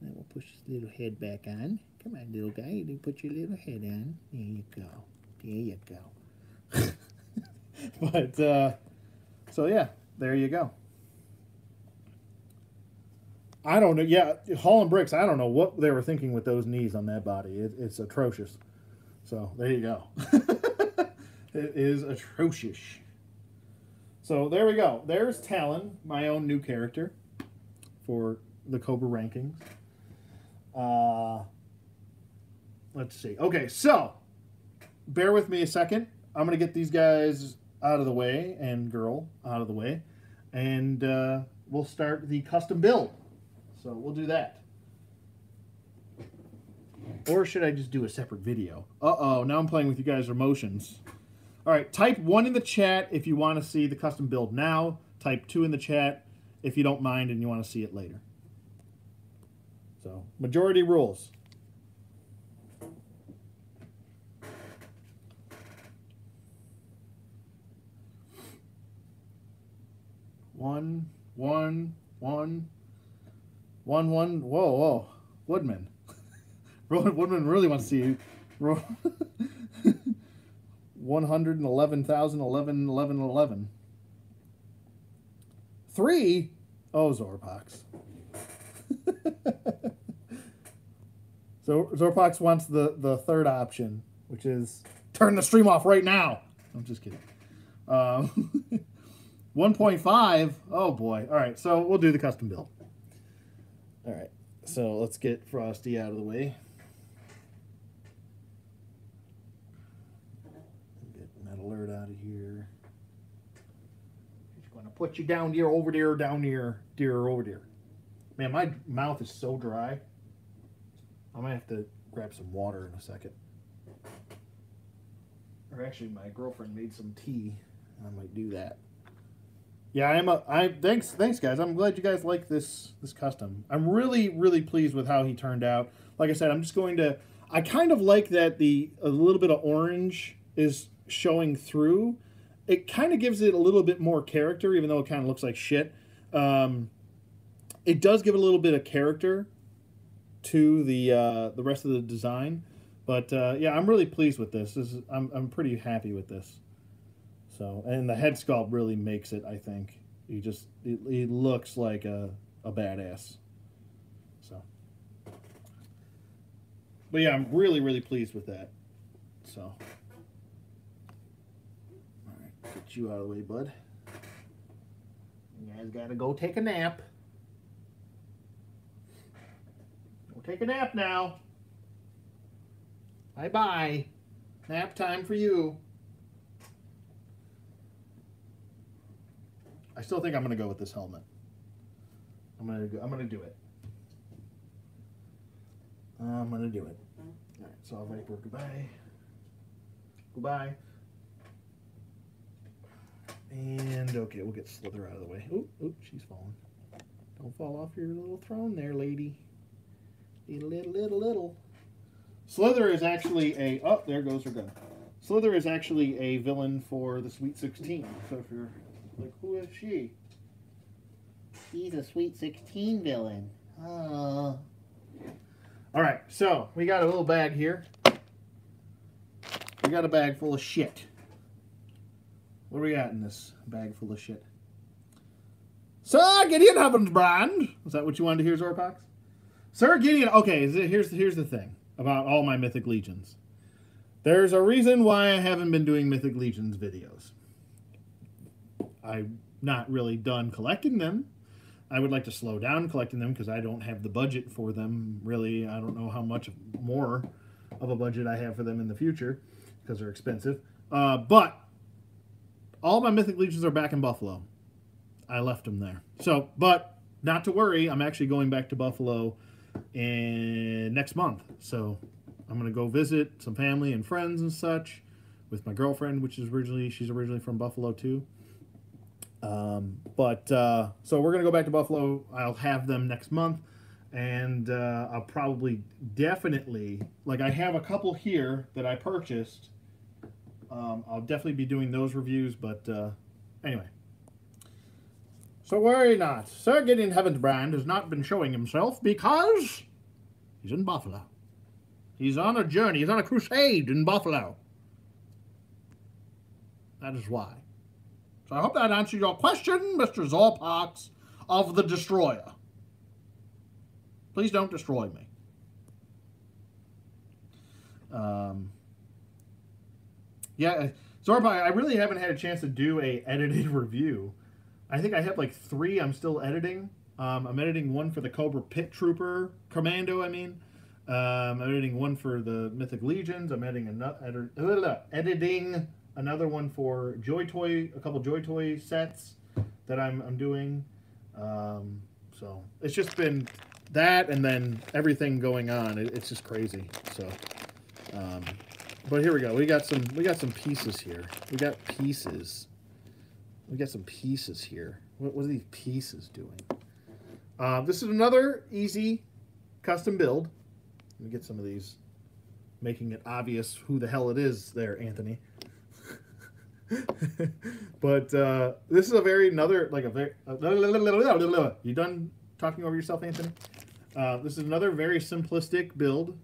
Then we'll push his little head back on. Come on, little guy. You put your little head on. There you go. There you go. [LAUGHS] but, uh, so yeah, there you go. I don't know. Yeah, Holland Bricks, I don't know what they were thinking with those knees on that body. It, it's atrocious. So there you go. [LAUGHS] it is atrocious. So there we go. There's Talon, my own new character for the Cobra rankings. Uh, let's see. Okay, so bear with me a second. I'm going to get these guys out of the way and girl out of the way, and uh, we'll start the custom build. So we'll do that. Or should I just do a separate video? Uh-oh, now I'm playing with you guys' emotions. All right, type 1 in the chat if you want to see the custom build now. Type 2 in the chat if you don't mind and you want to see it later. So, majority rules. One, one, one, one, one. Whoa, whoa. Woodman. [LAUGHS] Woodman really wants to see you. [LAUGHS] 111,011, 11, 11. Three? Oh, Zorpox. [LAUGHS] so Zorpox wants the, the third option, which is turn the stream off right now. I'm just kidding. Um, [LAUGHS] 1.5. Oh, boy. All right, so we'll do the custom build. All right, so let's get Frosty out of the way. Get that alert out of here. He's going to put you down here, over there, down there, dear, over there. Man, my mouth is so dry. I might have to grab some water in a second. Or actually, my girlfriend made some tea. I might do that. Yeah, I am. A, I thanks, thanks, guys. I'm glad you guys like this this custom. I'm really, really pleased with how he turned out. Like I said, I'm just going to. I kind of like that the a little bit of orange is showing through. It kind of gives it a little bit more character, even though it kind of looks like shit. Um, it does give a little bit of character to the uh, the rest of the design. But uh, yeah, I'm really pleased with this. this is, I'm I'm pretty happy with this. So, and the head sculpt really makes it, I think. He just, he, he looks like a, a badass. So. But yeah, I'm really, really pleased with that. So. Get you out of the way, bud. You guys gotta go take a nap. Go take a nap now. Bye-bye. Nap time for you. I still think I'm going to go with this helmet. I'm to go, I'm going to do it. I'm going to do it. All right, so Viper, goodbye. Goodbye. And okay, we'll get Slither out of the way. Oh, oh, she's falling. Don't fall off your little throne there, lady. Little, little, little, little. Slither is actually a. Oh, there goes her gun. Slither is actually a villain for the Sweet 16. So if you're like, who is she? She's a Sweet 16 villain. Oh. All right, so we got a little bag here. We got a bag full of shit. Do we got in this bag full of shit? Sir Gideon Heavensbrand. Is that what you wanted to hear, Zorpox? Sir Gideon. Okay, here's here's the thing about all my Mythic Legions. There's a reason why I haven't been doing Mythic Legions videos. I'm not really done collecting them. I would like to slow down collecting them because I don't have the budget for them. Really, I don't know how much more of a budget I have for them in the future because they're expensive. Uh, but all my Mythic Legions are back in Buffalo. I left them there. So, but not to worry, I'm actually going back to Buffalo in next month. So I'm gonna go visit some family and friends and such with my girlfriend, which is originally she's originally from Buffalo too. Um, but uh, so we're gonna go back to Buffalo. I'll have them next month, and uh, I'll probably definitely like I have a couple here that I purchased. Um, I'll definitely be doing those reviews, but uh, anyway. So worry not. Sir Gideon Heavensbrand has not been showing himself because he's in Buffalo. He's on a journey. He's on a crusade in Buffalo. That is why. So I hope that answers your question, Mr. Zorpox of the Destroyer. Please don't destroy me. Um, yeah, Zorpox, I really haven't had a chance to do a [LAUGHS] edited review. I think I have like three I'm still editing. Um, I'm editing one for the Cobra Pit Trooper Commando, I mean. Um, I'm editing one for the Mythic Legions. I'm editing another, editing another one for Joy Toy, a couple Joy Toy sets that I'm, I'm doing. Um, so it's just been that and then everything going on. It, it's just crazy. So, um, but here we go. We got some, we got some pieces here. We got pieces. We got some pieces here. What, what are these pieces doing? Uh, this is another easy custom build. Let me get some of these, making it obvious who the hell it is there, Anthony. [LAUGHS] but uh, this is a very another like a very. Uh, [LAUGHS] you done talking over yourself, Anthony? Uh, this is another very simplistic build,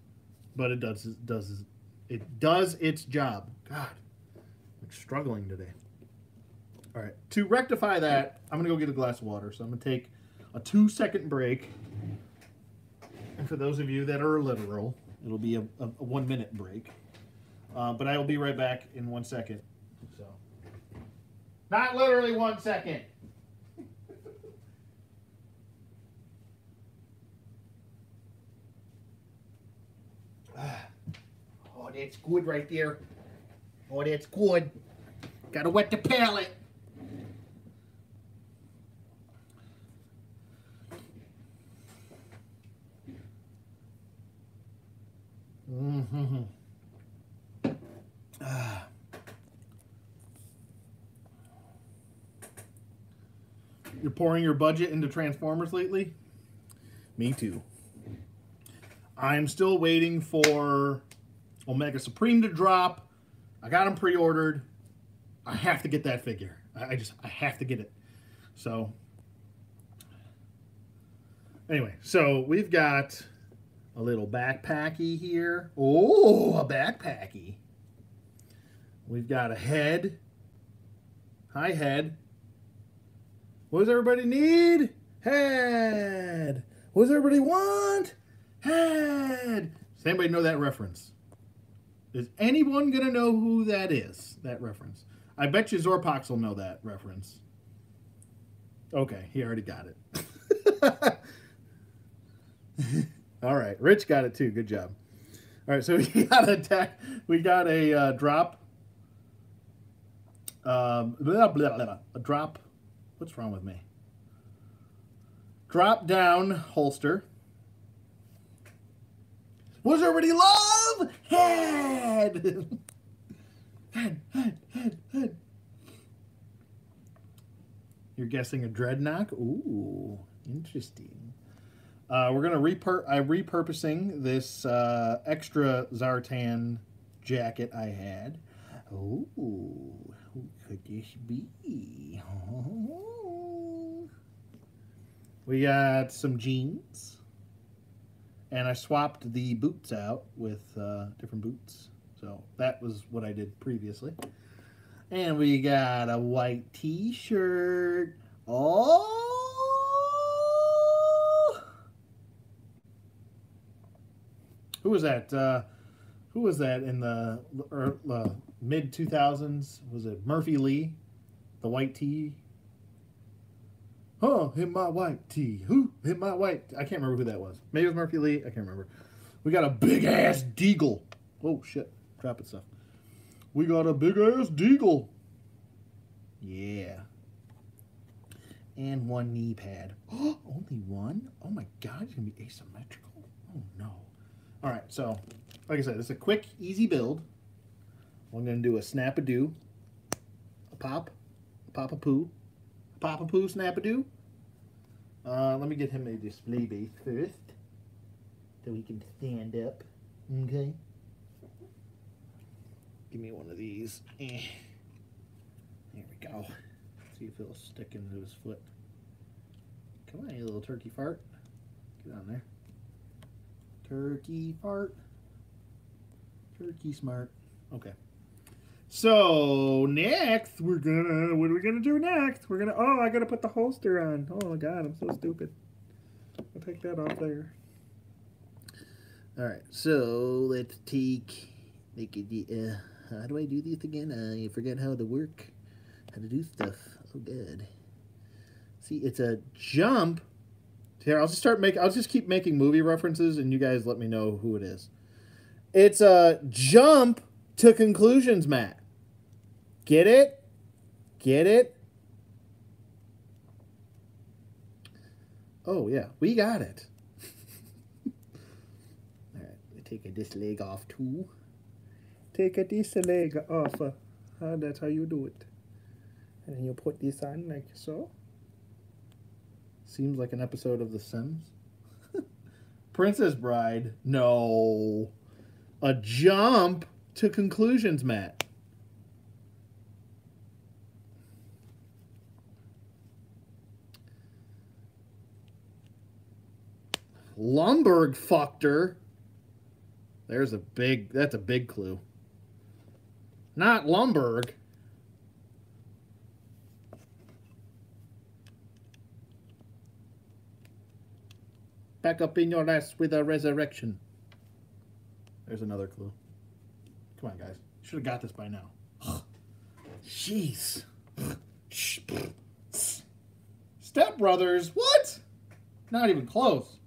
but it does does it does its job. God, I'm struggling today. All right, to rectify that, I'm gonna go get a glass of water. So I'm gonna take a two second break. And for those of you that are literal, it'll be a, a, a one minute break. Uh, but I will be right back in one second. So, not literally one second. [LAUGHS] oh, that's good right there. Oh, that's good. Gotta wet the palate. Mm-hmm. Ah. You're pouring your budget into Transformers lately? Me too. I'm still waiting for Omega Supreme to drop. I got them pre-ordered. I have to get that figure. I just I have to get it. So anyway, so we've got a little backpacky here. Oh, a backpacky. We've got a head. Hi, head. What does everybody need? Head. What does everybody want? Head. Does anybody know that reference? Is anyone going to know who that is, that reference? I bet you Zorpox will know that reference. Okay, he already got it. [LAUGHS] All right, Rich got it too. Good job. All right, so [LAUGHS] we got a. We got a uh, drop. Um, blah, blah, blah, a drop. What's wrong with me? Drop down holster. Was everybody Head. head, head, head. You're guessing a dreadnought? Ooh, interesting. Uh, we're gonna repur I'm repurposing this uh, extra Zartan jacket I had. Ooh, who could this be? Oh. [LAUGHS] We got some jeans, and I swapped the boots out with uh, different boots. So that was what I did previously. And we got a white t-shirt. Oh! Who was that? Uh, who was that in the uh, mid 2000s? Was it Murphy Lee? The white tee? Huh, hit my white tee. Who hit my white? I can't remember who that was. Maybe it was Murphy Lee. I can't remember. We got a big ass deagle. Oh shit, dropping stuff. We got a big ass deagle. Yeah. And one knee pad. Oh, [GASPS] Only one? Oh my god, it's gonna be asymmetrical. Oh no. Alright, so like I said, it's a quick, easy build. I'm gonna do a snap a do, a pop, a pop a poo, a pop a poo, snap a doo. Uh, let me get him a display base first so he can stand up. Okay. Give me one of these. Eh. There we go. See if it'll stick into his foot. Come on, you little turkey fart. Get on there. Turkey fart. Turkey smart. Okay. So next we're gonna what are we gonna do next? We're gonna oh I gotta put the holster on. Oh my god, I'm so stupid. I'll take that off there. Alright, so let's take make it uh how do I do this again? I forget how to work how to do stuff. Oh good. See it's a jump. Here, I'll just start making. I'll just keep making movie references and you guys let me know who it is. It's a jump to conclusions, mat. Get it? Get it? Oh, yeah, we got it. [LAUGHS] All right, take this leg off too. Take a this leg off. Uh, that's how you do it. And then you put this on like so. Seems like an episode of The Sims. [LAUGHS] Princess Bride. No. A jump to conclusions, mat. Lumbergh fucked her. There's a big, that's a big clue. Not Lumbergh. Back up in your ass with a resurrection. There's another clue. Come on, guys. Should have got this by now. Jeez. Step Brothers? What? Not even close.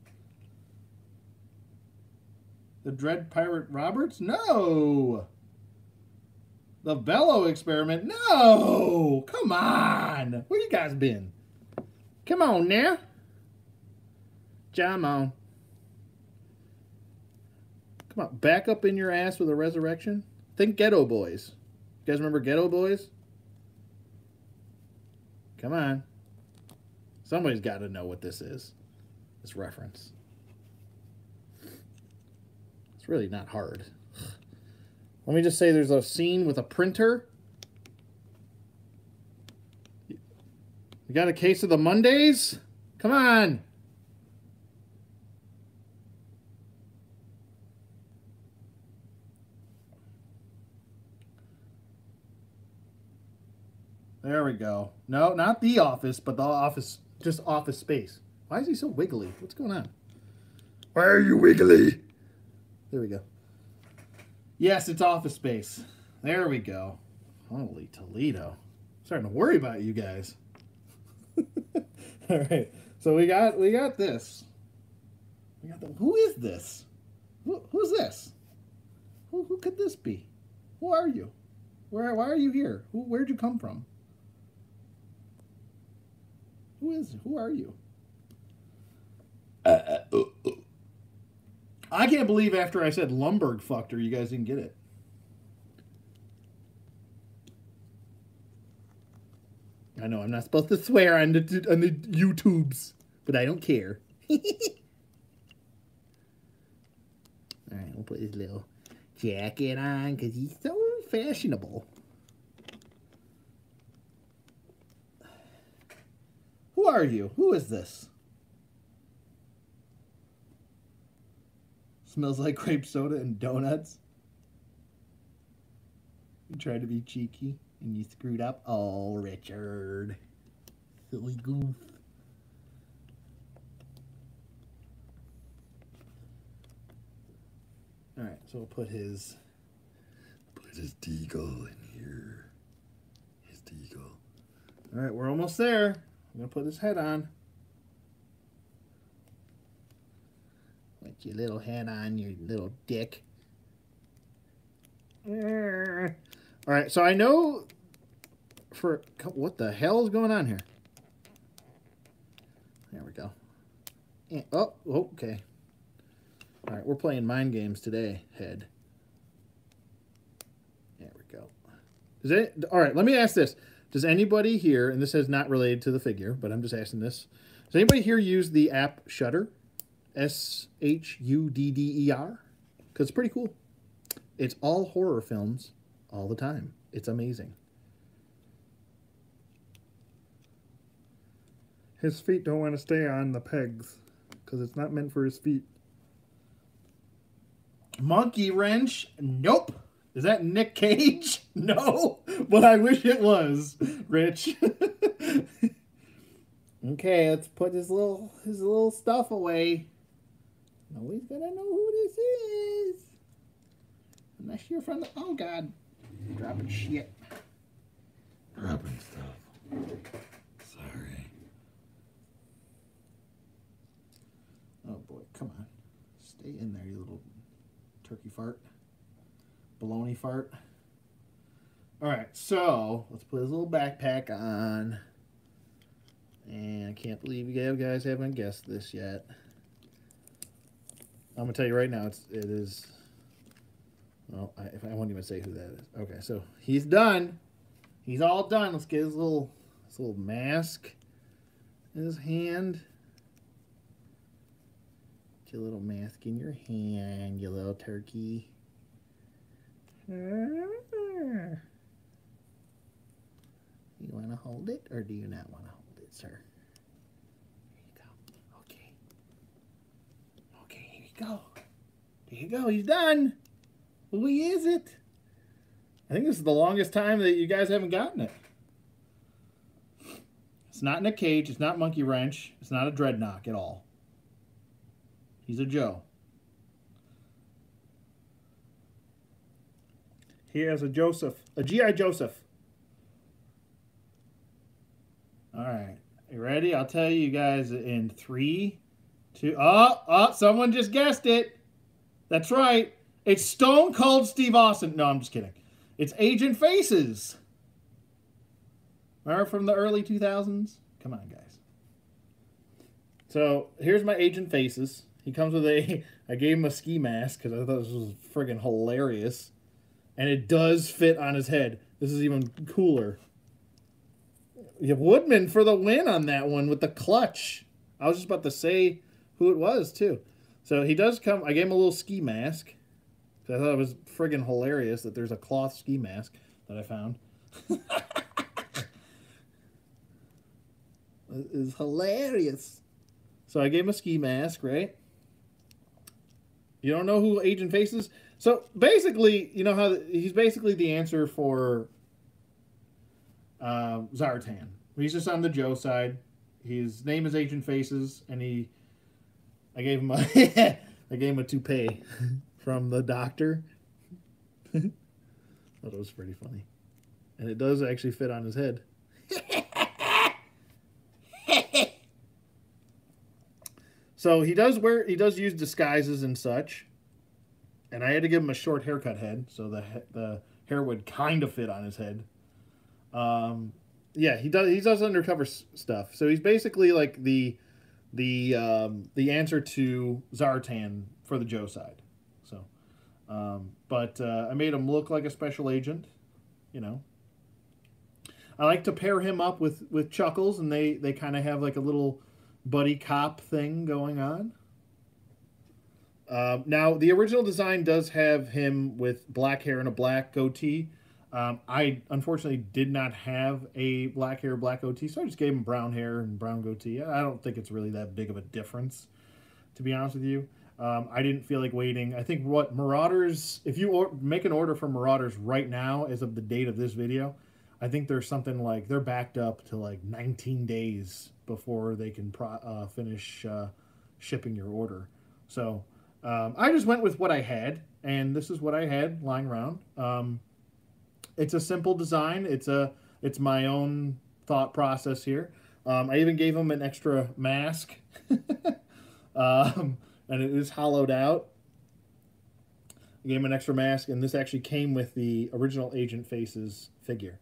The Dread Pirate Roberts? No. The Bellow Experiment? No. Come on. Where you guys been? Come on now. Jam on. Come on, back up in your ass with a resurrection. Think Geto Boys. You guys remember Geto Boys? Come on. Somebody's got to know what this is. This reference. It's really not hard. Let me just say there's a scene with a printer. You got a case of the Mondays? Come on. There we go. No, not the office, but the office, just office space. Why is he so wiggly? What's going on? Why are you wiggly? There we go. Yes, it's office space. There we go. Holy Toledo. I'm starting to worry about you guys. [LAUGHS] All right. So we got we got this. We got the, who is this? Who, who's this? Who, who could this be? Who are you? Where why are you here? Who, where'd you come from? Who is? Who are you? Uh, uh, uh, uh. I can't believe after I said Lumbergh fucked her, you guys didn't get it. I know I'm not supposed to swear on the on the YouTubes, but I don't care. [LAUGHS] All right, we'll put his little jacket on because he's so fashionable. Who are you? Who is this? Smells like grape soda and donuts. You tried to be cheeky and you screwed up. Oh, Richard. Silly goof. Alright, so we'll put his put his deagle in here. His deagle. Alright, we're almost there. I'm gonna put his head on. Your little head on, your little dick. All right, so I know for what the hell is going on here? There we go. Oh, okay. All right, we're playing mind games today, head. There we go. Is it all right? Let me ask this: Does anybody here, and this is not related to the figure, but I'm just asking this: Does anybody here use the app Shudder? S H U D D E R? Because it's pretty cool. It's all horror films all the time. It's amazing. His feet don't want to stay on the pegs because it's not meant for his feet. Monkey wrench? Nope. Is that Nick Cage? [LAUGHS] No, but I wish it was, Rich. [LAUGHS] okay, let's put his little his little stuff away. Nobody's gonna know who this is. Unless you're from the oh god. Dropping shit. Dropping stuff. Sorry. Oh boy, come on. Stay in there, you little turkey fart. Baloney fart. Alright, so let's put his little backpack on. And I can't believe you guys haven't guessed this yet. I'm gonna tell you right now, it's it is. Well, I, if I won't even say who that is. Okay, so he's done. He's all done. Let's get his little his little mask in his hand. Get your little mask in your hand, you little turkey. You want to hold it, or do you not want to hold it, sir? Go. There you go. He's done. Who is it? I think this is the longest time that you guys haven't gotten it. It's not in a cage. It's not Monkey Wrench. It's not a Dreadnok at all. He's a Joe. He has a Joseph, a G.I. Joseph. All right. You ready? I'll tell you guys in three, Two. Oh, oh, someone just guessed it. That's right. It's Stone Cold Steve Austin. No, I'm just kidding. It's Agent Faces. Remember from the early 2000s? Come on, guys. So here's my Agent Faces. He comes with a. [LAUGHS] I gave him a ski mask because I thought this was friggin' hilarious. And it does fit on his head. This is even cooler. You have Woodman for the win on that one with the clutch. I was just about to say who it was too. So he does come. I gave him a little ski mask. I thought it was friggin' hilarious that there's a cloth ski mask that I found. [LAUGHS] it is hilarious. So I gave him a ski mask, right? You don't know who Agent Face is? So basically, you know how he's basically the answer for uh, Zartan. He's just on the Joe side. His name is Agent Faces, and he I gave him a [LAUGHS] I gave him a toupee from the doctor. [LAUGHS] It was pretty funny, and it does actually fit on his head. [LAUGHS] so he does wear he does use disguises and such, and I had to give him a short haircut head so the the hair would kind of fit on his head. Um, yeah, he does he does undercover stuff. So he's basically like the the um, the answer to Zartan for the Joe side. So, um, but uh, I made him look like a special agent. You know, I like to pair him up with with Chuckles, and they they kind of have like a little buddy cop thing going on. Uh, now, the original design does have him with black hair and a black goatee. Um, I unfortunately did not have a black hair, black goatee, so I just gave him brown hair and brown goatee. I don't think it's really that big of a difference, to be honest with you. Um, I didn't feel like waiting. I think what Marauders, if you make an order for Marauders right now, as of the date of this video, I think there's something like they're backed up to like 19 days before they can uh, finish uh, shipping your order. So um, I just went with what I had, and this is what I had lying around. It's a simple design. It's a it's my own thought process here. Um, I even gave him an extra mask, [LAUGHS] um, and it is hollowed out. I gave him an extra mask, and this actually came with the original Agent Faces figure.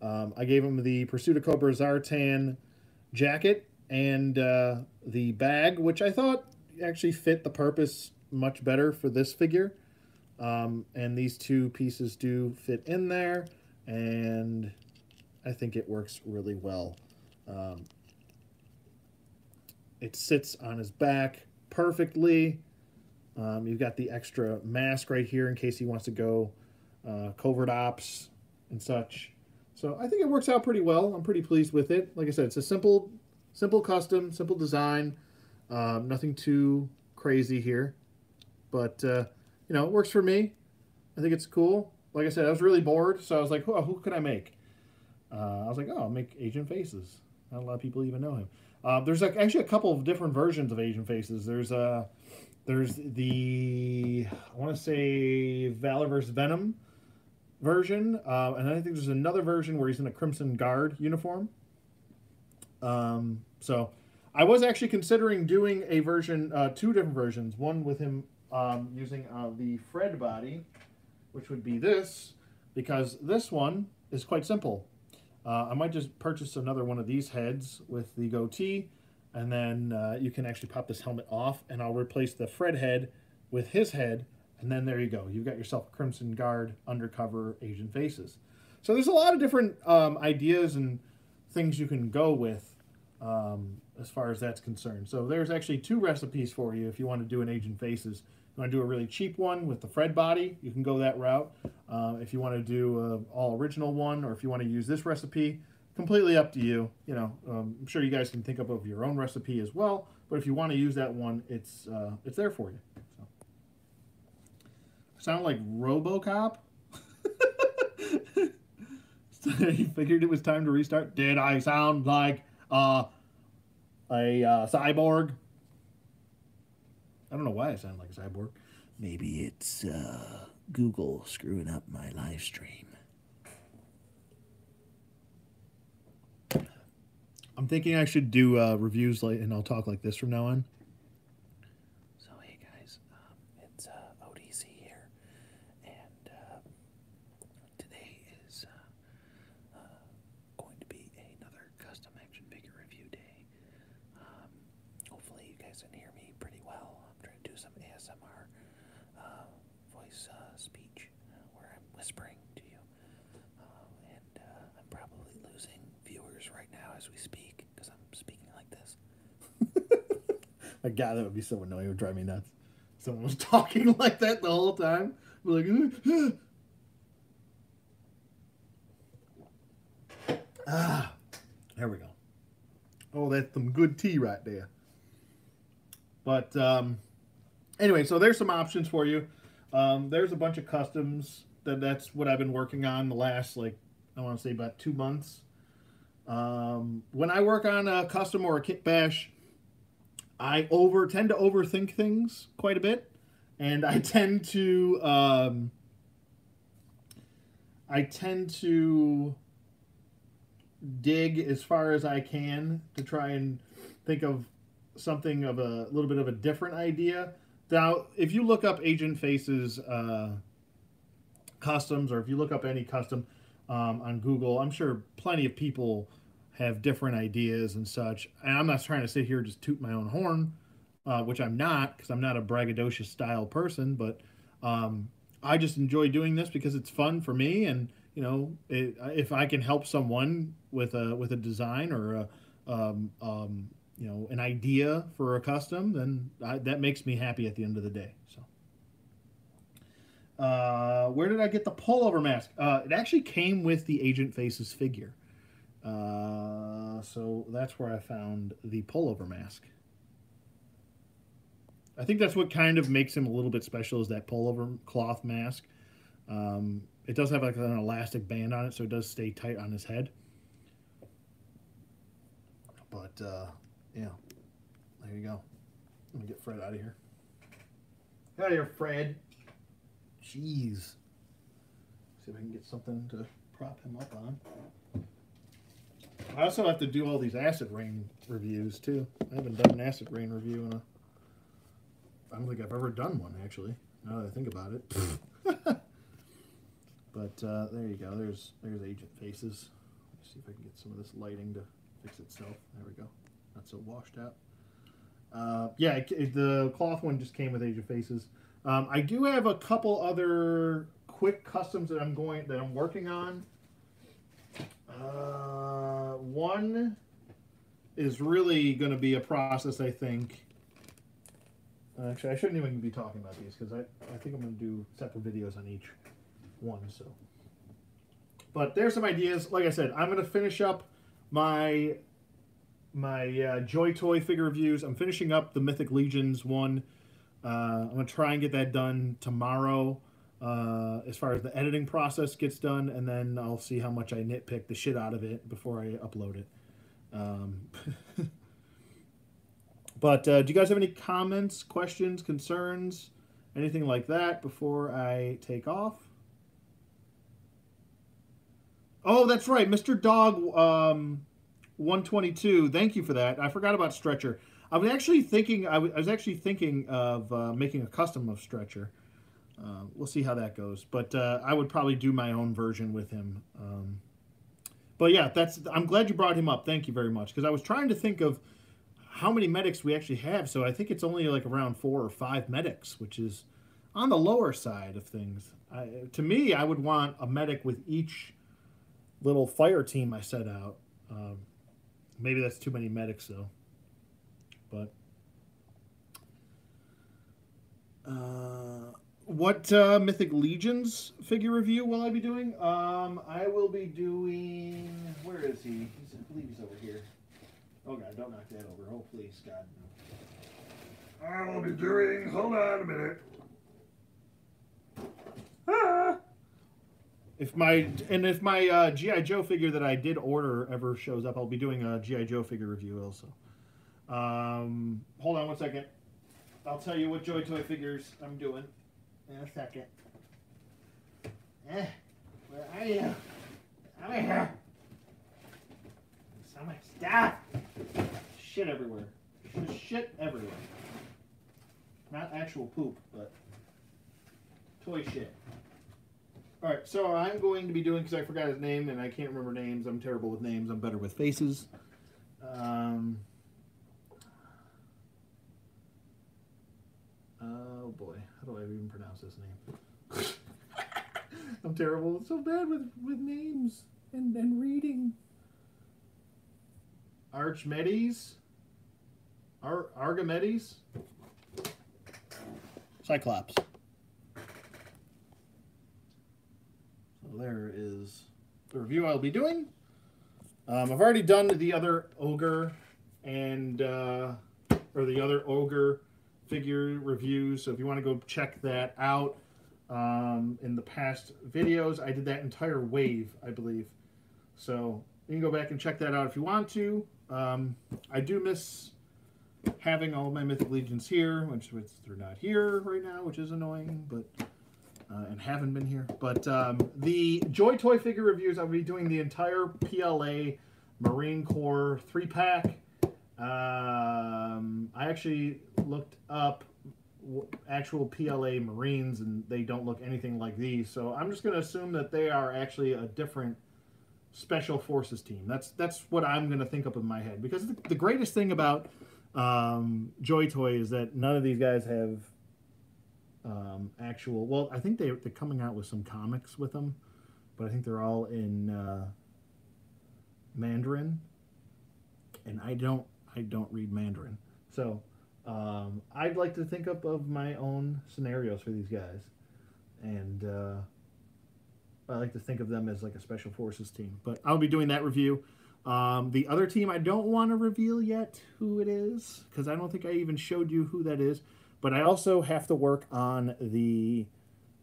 Um, I gave him the Pursuit of Cobra Zartan jacket and uh, the bag, which I thought actually fit the purpose much better for this figure. Um, and these two pieces do fit in there, and I think it works really well. Um, it sits on his back perfectly. Um, you've got the extra mask right here in case he wants to go uh, covert ops and such. So I think it works out pretty well. I'm pretty pleased with it. Like I said, it's a simple, simple custom, simple design. Um, nothing too crazy here, but uh, you know, it works for me. I think it's cool. Like I said, I was really bored, so I was like, "Who, who could I make?" Uh, I was like, "Oh, I'll make Agent Faces." Not a lot of people even know him. Uh, there's like actually a couple of different versions of Agent Faces. There's uh, there's the I want to say Valor Venom version, uh, and I think there's another version where he's in a Crimson Guard uniform. Um, so I was actually considering doing a version, uh, two different versions. One with him um, using uh, the Fred body, which would be this, because this one is quite simple. Uh, I might just purchase another one of these heads with the goatee, and then uh, you can actually pop this helmet off, and I'll replace the Fred head with his head, and then there you go. You've got yourself Crimson Guard undercover Agent Faces. So there's a lot of different um, ideas and things you can go with um, as far as that's concerned. So there's actually two recipes for you if you want to do an Agent Faces. You want to do a really cheap one with the Fred body, you can go that route. Uh, if you want to do an all original one, or if you want to use this recipe, completely up to you. You know, um, I'm sure you guys can think up of your own recipe as well. But if you want to use that one, it's uh, it's there for you. So. Sound like RoboCop? [LAUGHS] he figured it was time to restart. Did I sound like uh, a uh, cyborg? I don't know why I sound like a cyborg. Maybe it's uh, Google screwing up my live stream. I'm thinking I should do uh, reviews like, and I'll talk like this from now on. So hey guys, um, it's uh, ODC here, and uh, today is uh, uh, going to be another custom action figure review day. Um, hopefully you guys can hear me pretty well. I'm trying to do some ASMR uh, voice uh, speech uh, where I'm whispering to you, uh, and uh, I'm probably losing viewers right now as we speak because I'm speaking like this. My God, that would be so annoying. Would drive me nuts. Someone was [LAUGHS] talking like that the whole time. Be like, [GASPS] ah, there we go. Oh, that's some good tea right there. But um, anyway, so there's some options for you. Um, there's a bunch of customs. That that's what I've been working on the last like I want to say about two months. Um, when I work on a custom or a kit bash, I over tend to overthink things quite a bit, and I [LAUGHS] tend to um, I tend to dig as far as I can to try and think of something of a little bit of a different idea. Now, if you look up Agent Faces uh, customs, or if you look up any custom um, on Google, I'm sure plenty of people have different ideas and such. And I'm not trying to sit here just toot my own horn, uh, which I'm not, because I'm not a braggadocious style person. But um, I just enjoy doing this because it's fun for me, and you know, it, if I can help someone with a with a design or a um, um, you know an idea for a custom, then I, that makes me happy at the end of the day. So. Uh, where did I get the pullover mask? Uh, it actually came with the Agent Faces figure. Uh, so that's where I found the pullover mask. I think that's what kind of makes him a little bit special is that pullover cloth mask. Um, it does have like an elastic band on it, so it does stay tight on his head. But uh, yeah, there you go. Let me get Fred out of here. Get out of here, Fred. Jeez. See if I can get something to prop him up on. I also have to do all these acid rain reviews too. I haven't done an acid rain review in a. I don't think I've ever done one actually. Now that I think about it. [LAUGHS] But uh, there you go. There's there's agent faces. Let's see if I can get some of this lighting to fix itself. There we go. Not so washed out. Uh, yeah, it, it- the cloth one just came with agent faces. Um, I do have a couple other quick customs that I'm going that I'm working on. Uh, one is really going to be a process, I think. Actually, I shouldn't even be talking about these because I, I think I'm going to do separate videos on each one. So, but there's some ideas. Like I said, I'm going to finish up my my uh, Joy Toy figure reviews. I'm finishing up the Mythic Legions one. Uh, I'm gonna try and get that done tomorrow. Uh, as far as the editing process gets done, and then I'll see how much I nitpick the shit out of it before I upload it. Um, [LAUGHS] but uh, do you guys have any comments, questions, concerns, anything like that before I take off? Oh, that's right, Mr. Dog um, 122. Thank you for that. I forgot about Stretcher. I was actually thinking. I was, was actually thinking of uh, making a custom of Stretcher. Uh, we'll see how that goes. But uh, I would probably do my own version with him. Um, but yeah, that's. I'm glad you brought him up. Thank you very much. Because I was trying to think of how many medics we actually have. So I think it's only like around four or five medics, which is on the lower side of things. I, to me, I would want a medic with each little fire team I set out. Um, maybe that's too many medics though. But uh, what uh, Mythic Legions figure review will I be doing? Um, I will be doing. Where is he? He's, I believe he's over here. Oh God! Don't knock that over. Oh please, God. I will be doing. Hold on a minute. Ah! If my and if my uh, GI Joe figure that I did order ever shows up, I'll be doing a GI Joe figure review also. Um, hold on one second. I'll tell you what Joy Toy figures I'm doing in a second. Eh, where are you? Over here. So much stuff. Shit everywhere. Just shit everywhere. Not actual poop, but toy shit. All right, so I'm going to be doing because I forgot his name and I can't remember names. I'm terrible with names. I'm better with faces. Um, oh boy, how do I even pronounce his name? [LAUGHS] I'm terrible. So bad with with names and and reading. Archimedes. Ar Archimedes. Cyclops. So there is the review I'll be doing. Um, I've already done the other ogre and uh, or the other ogre figure reviews. So if you want to go check that out, um, in the past videos, I did that entire wave, I believe. So you can go back and check that out if you want to. Um, I do miss having all my Mythic Legions here, which, they're not here right now, which is annoying, but uh, and haven't been here. But um, the Joy Toy figure reviews, I'll be doing the entire PLA Marine Corps three pack. Um, I actually looked up actual PLA Marines, and they don't look anything like these. So I'm just going to assume that they are actually a different special forces team. That's that's what I'm going to think up in my head because the, the greatest thing about um, Joy Toy is that none of these guys have um, actual. Well, I think they they're coming out with some comics with them, but I think they're all in uh, Mandarin, and I don't I don't read Mandarin, so um, I'd like to think up of my own scenarios for these guys, and uh, I like to think of them as like a special forces team. But I'll be doing that review. Um, the other team, I don't want to reveal yet who it is because I don't think I even showed you who that is. But I also have to work on the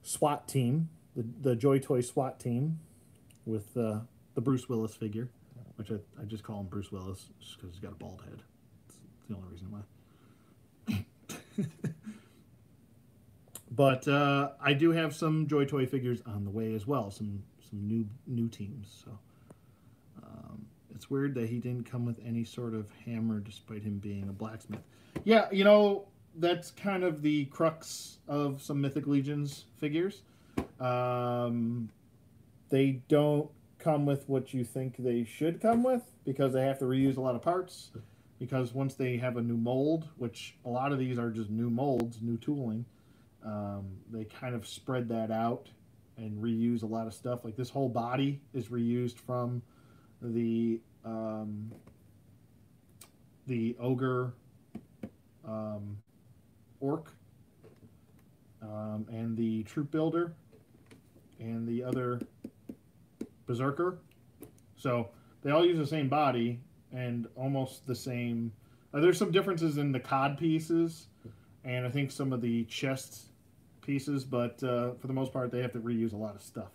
SWAT team, the, the Joy Toy SWAT team, with uh, the Bruce Willis figure, which I, I just call him Bruce Willis just because he's got a bald head. It's the only reason why. [LAUGHS] but uh, I do have some Joy Toy figures on the way as well. Some some new new teams. So um, it's weird that he didn't come with any sort of hammer, despite him being a blacksmith. Yeah, you know that's kind of the crux of some Mythic Legions figures. Um, they don't come with what you think they should come with because they have to reuse a lot of parts. Because once they have a new mold, which a lot of these are just new molds, new tooling, um, they kind of spread that out and reuse a lot of stuff. Like this whole body is reused from the um, the ogre um, orc um, and the troop builder and the other berserker. So they all use the same body and almost the same. Uh, there's some differences in the cod pieces and I think some of the chest pieces, but uh, for the most part, they have to reuse a lot of stuff.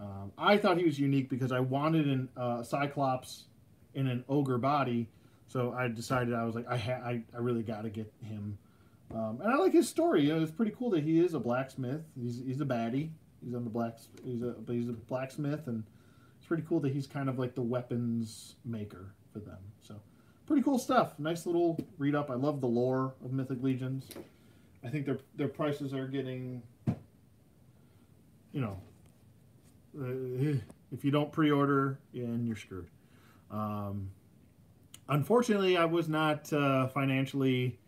Um, I thought he was unique because I wanted an uh, Cyclops in an ogre body, so I decided I was like, I ha- I, I really got to get him. Um, and I like his story. You know, it's pretty cool that he is a blacksmith. He's he's a baddie. He's on the black. He's a he's a blacksmith, and it's pretty cool that he's kind of like the weapons maker for them. So pretty cool stuff. Nice little read up. I love the lore of Mythic Legions. I think their their prices are getting, you know, uh, if you don't pre-order, and you're screwed. Um, unfortunately, I was not uh, financially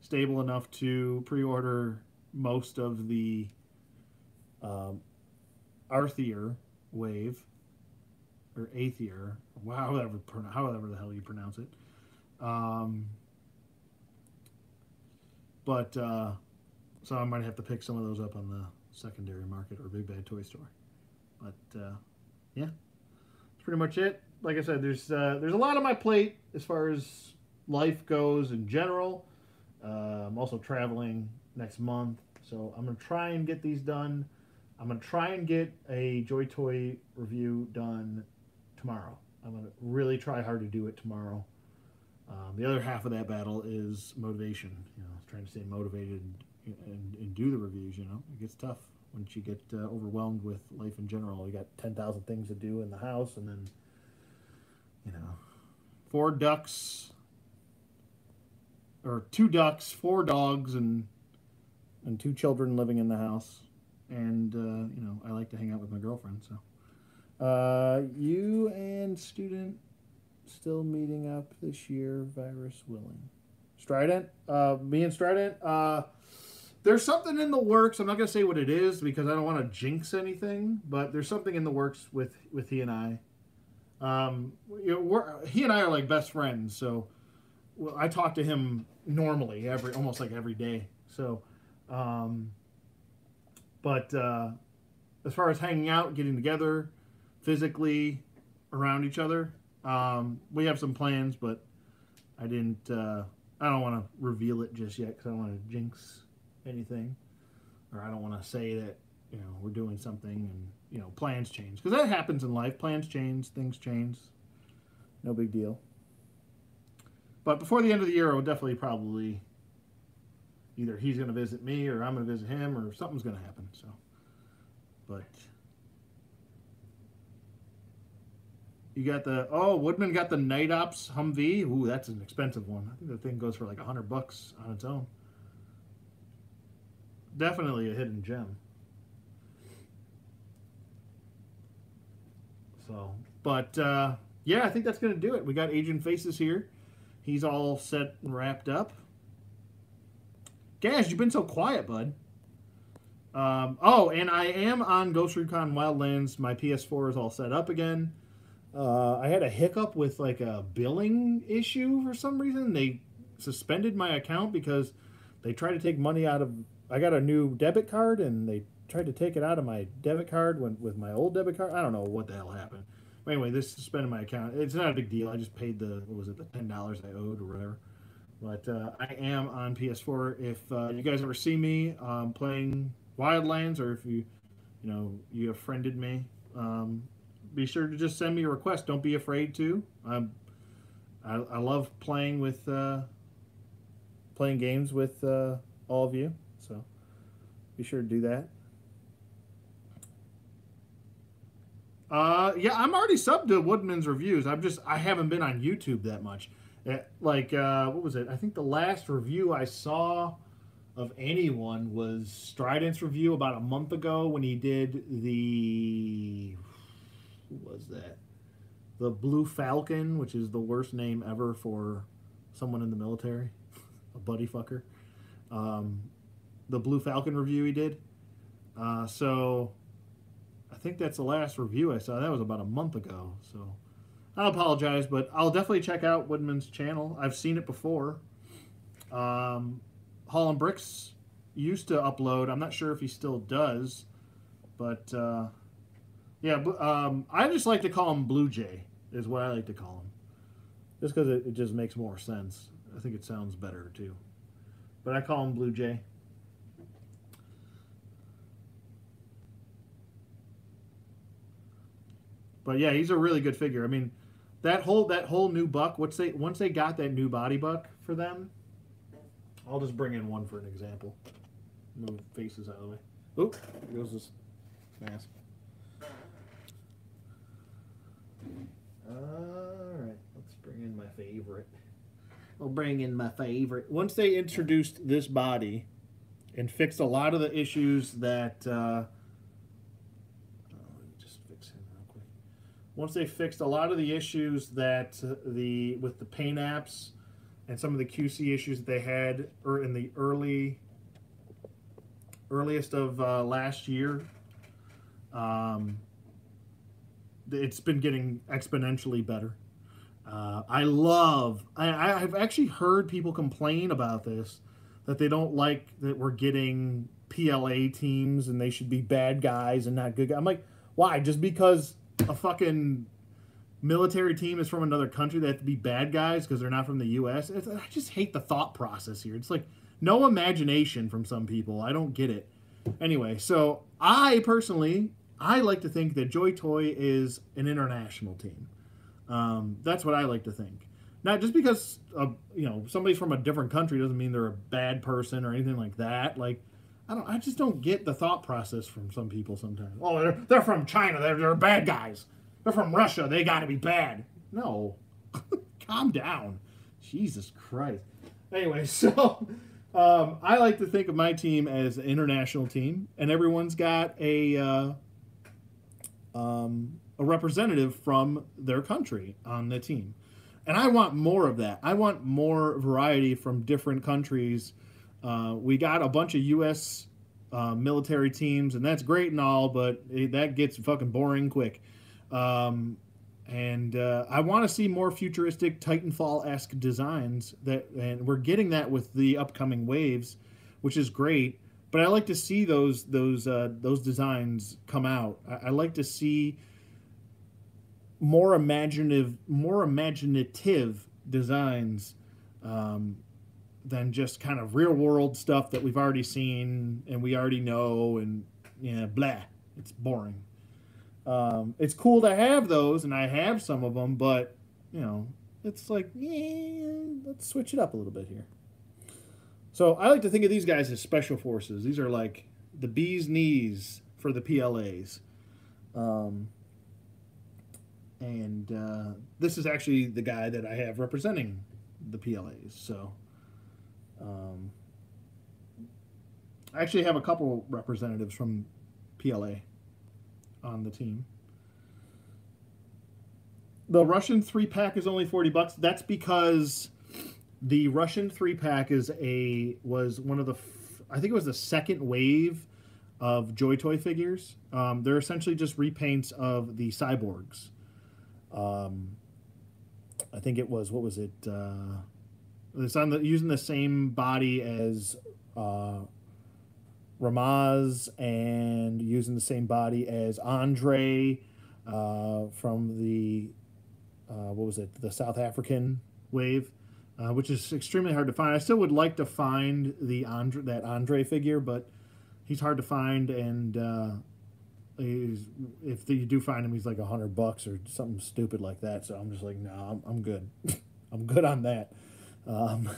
stable enough to pre-order most of the um, Arethyr wave or Aether, however however the hell you pronounce it. Um, but uh, so I might have to pick some of those up on the secondary market or Big Bad Toy Store. But uh, yeah, that's pretty much it. Like I said, there's uh, there's a lot on my plate as far as life goes in general. Uh, I'm also traveling next month, so I'm gonna try and get these done. I'm gonna try and get a Joy Toy review done tomorrow. I'm gonna really try hard to do it tomorrow. Um, the other half of that battle is motivation. You know, trying to stay motivated and, and, and do the reviews. You know, it gets tough once you get uh, overwhelmed with life in general. You got ten thousand things to do in the house, and then you know, four ducks or two ducks, four dogs, and and two children living in the house. And uh, you know, I like to hang out with my girlfriend. So, uh, you and student still meeting up this year, virus willing. Strydent, uh, me and Strydent, uh, there's something in the works. I'm not gonna say what it is because I don't want to jinx anything, but there's something in the works with with he and I. Um, you know, we're, he and I are like best friends, so well, I talk to him normally every almost like every day. So, um, but uh, as far as hanging out, getting together, physically around each other, um, we have some plans, but I didn't. Uh, I don't want to reveal it just yet because I don't want to jinx anything, or I don't want to say that you know we're doing something and you know plans change because that happens in life. Plans change, things change. No big deal. But before the end of the year, I'll definitely probably either he's going to visit me or I'm going to visit him or something's going to happen. So, but you got the oh Woodman got the Night Ops Humvee. Ooh, that's an expensive one. I think the thing goes for like a hundred bucks on its own. Definitely a hidden gem. So, but uh, yeah, I think that's going to do it. We got Agent Faces here. He's all set and wrapped up. Gash, you've been so quiet, bud. Um, oh, and I am on Ghost Recon Wildlands. My PS4 is all set up again. Uh, I had a hiccup with like a billing issue for some reason. They suspended my account because they tried to take money out of. I got a new debit card and they tried to take it out of my debit card when, with my old debit card. I don't know what the hell happened. But anyway, this suspended my account. It's not a big deal. I just paid the what was it the ten dollars I owed or whatever. But uh, I am on PS4. If uh, you guys ever see me um, playing Wildlands, or if you, you know, you have friended me, um, be sure to just send me a request. Don't be afraid to. I, I love playing with uh, playing games with uh, all of you. So be sure to do that. Uh, yeah, I'm already subbed to Woodman's reviews. I'm just I haven't been on YouTube that much. Uh, like uh, what was it? I think the last review I saw of anyone was Strydent's review about a month ago when he did the was that? The Blue Falcon, which is the worst name ever for someone in the military, [LAUGHS] a buddy fucker. Um, the Blue Falcon review he did. Uh, so I think that's the last review I saw. That was about a month ago. So I apologize, but I'll definitely check out Woodman's channel. I've seen it before. Um, Holland Bricks used to upload. I'm not sure if he still does, but uh, yeah, um, I just like to call him Blue Jay. Is what I like to call him, just because it, it just makes more sense. I think it sounds better too. But I call him Blue Jay. But yeah, he's a really good figure. I mean, that whole that whole new buck. Once they once they got that new body buck for them, I'll just bring in one for an example. Move faces out of the way. Oop, here goes this mask. All right, let's bring in my favorite. I'll bring in my favorite. Once they introduced this body and fixed a lot of the issues that. Uh, oh, let me just fix him real quick. Once they fixed a lot of the issues that the with the paint apps and some of the QC issues that they had er, in the early earliest of uh, last year. Um, it's been getting exponentially better. Uh, I love. I- I've actually heard people complain about this that they don't like that we're getting PLA teams and they should be bad guys and not good guys. I'm like, why? Just because a fucking military team is from another country, they have to be bad guys because they're not from the U.S. It's, I just hate the thought process here. It's like no imagination from some people. I don't get it. Anyway, so I personally, I like to think that Joy Toy is an international team. Um, that's what I like to think. Not just because uh, you know somebody's from a different country doesn't mean they're a bad person or anything like that. Like I don't, I just don't get the thought process from some people sometimes. Oh, they're, they're from China. They're, they're bad guys. They're from Russia. They got to be bad. No, [LAUGHS] calm down. Jesus Christ. Anyway, [LAUGHS] so um, I like to think of my team as an international team, and everyone's got a uh, um, a representative from their country on the team. And I want more of that. I want more variety from different countries. Uh, we got a bunch of U.S. Uh, military teams, and that's great and all, but it, that gets fucking boring quick. Um, and uh, I want to see more futuristic Titanfall esque designs. That and we're getting that with the upcoming waves, which is great. But I like to see those those uh, those designs come out. I, I like to see more imaginative, more imaginative designs um, than just kind of real world stuff that we've already seen and we already know and yeah, blah. It's boring. Um, it's cool to have those, and I have some of them, but you know, it's like, yeah, let's switch it up a little bit here. So I like to think of these guys as special forces. These are like the bee's knees for the PLAs. Um, and uh, this is actually the guy that I have representing the PLAs. So um, I actually have a couple representatives from PLA on the team. The Russian three pack is only forty bucks. That's because the Russian three pack is a was one of the I think it was the second wave of Joy Toy figures. Um, they're essentially just repaints of the cyborgs. Um, I think it was what was it? Uh, it's on the using the same body as uh, Ramaz and using the same body as Andre uh, from the uh, what was it? The South African wave, uh, which is extremely hard to find. I still would like to find the Andre that Andre figure, but he's hard to find and. Uh, if you do find him, he's like a hundred bucks or something stupid like that. So I'm just like, no, I'm, I'm good. [LAUGHS] I'm good on that. Um,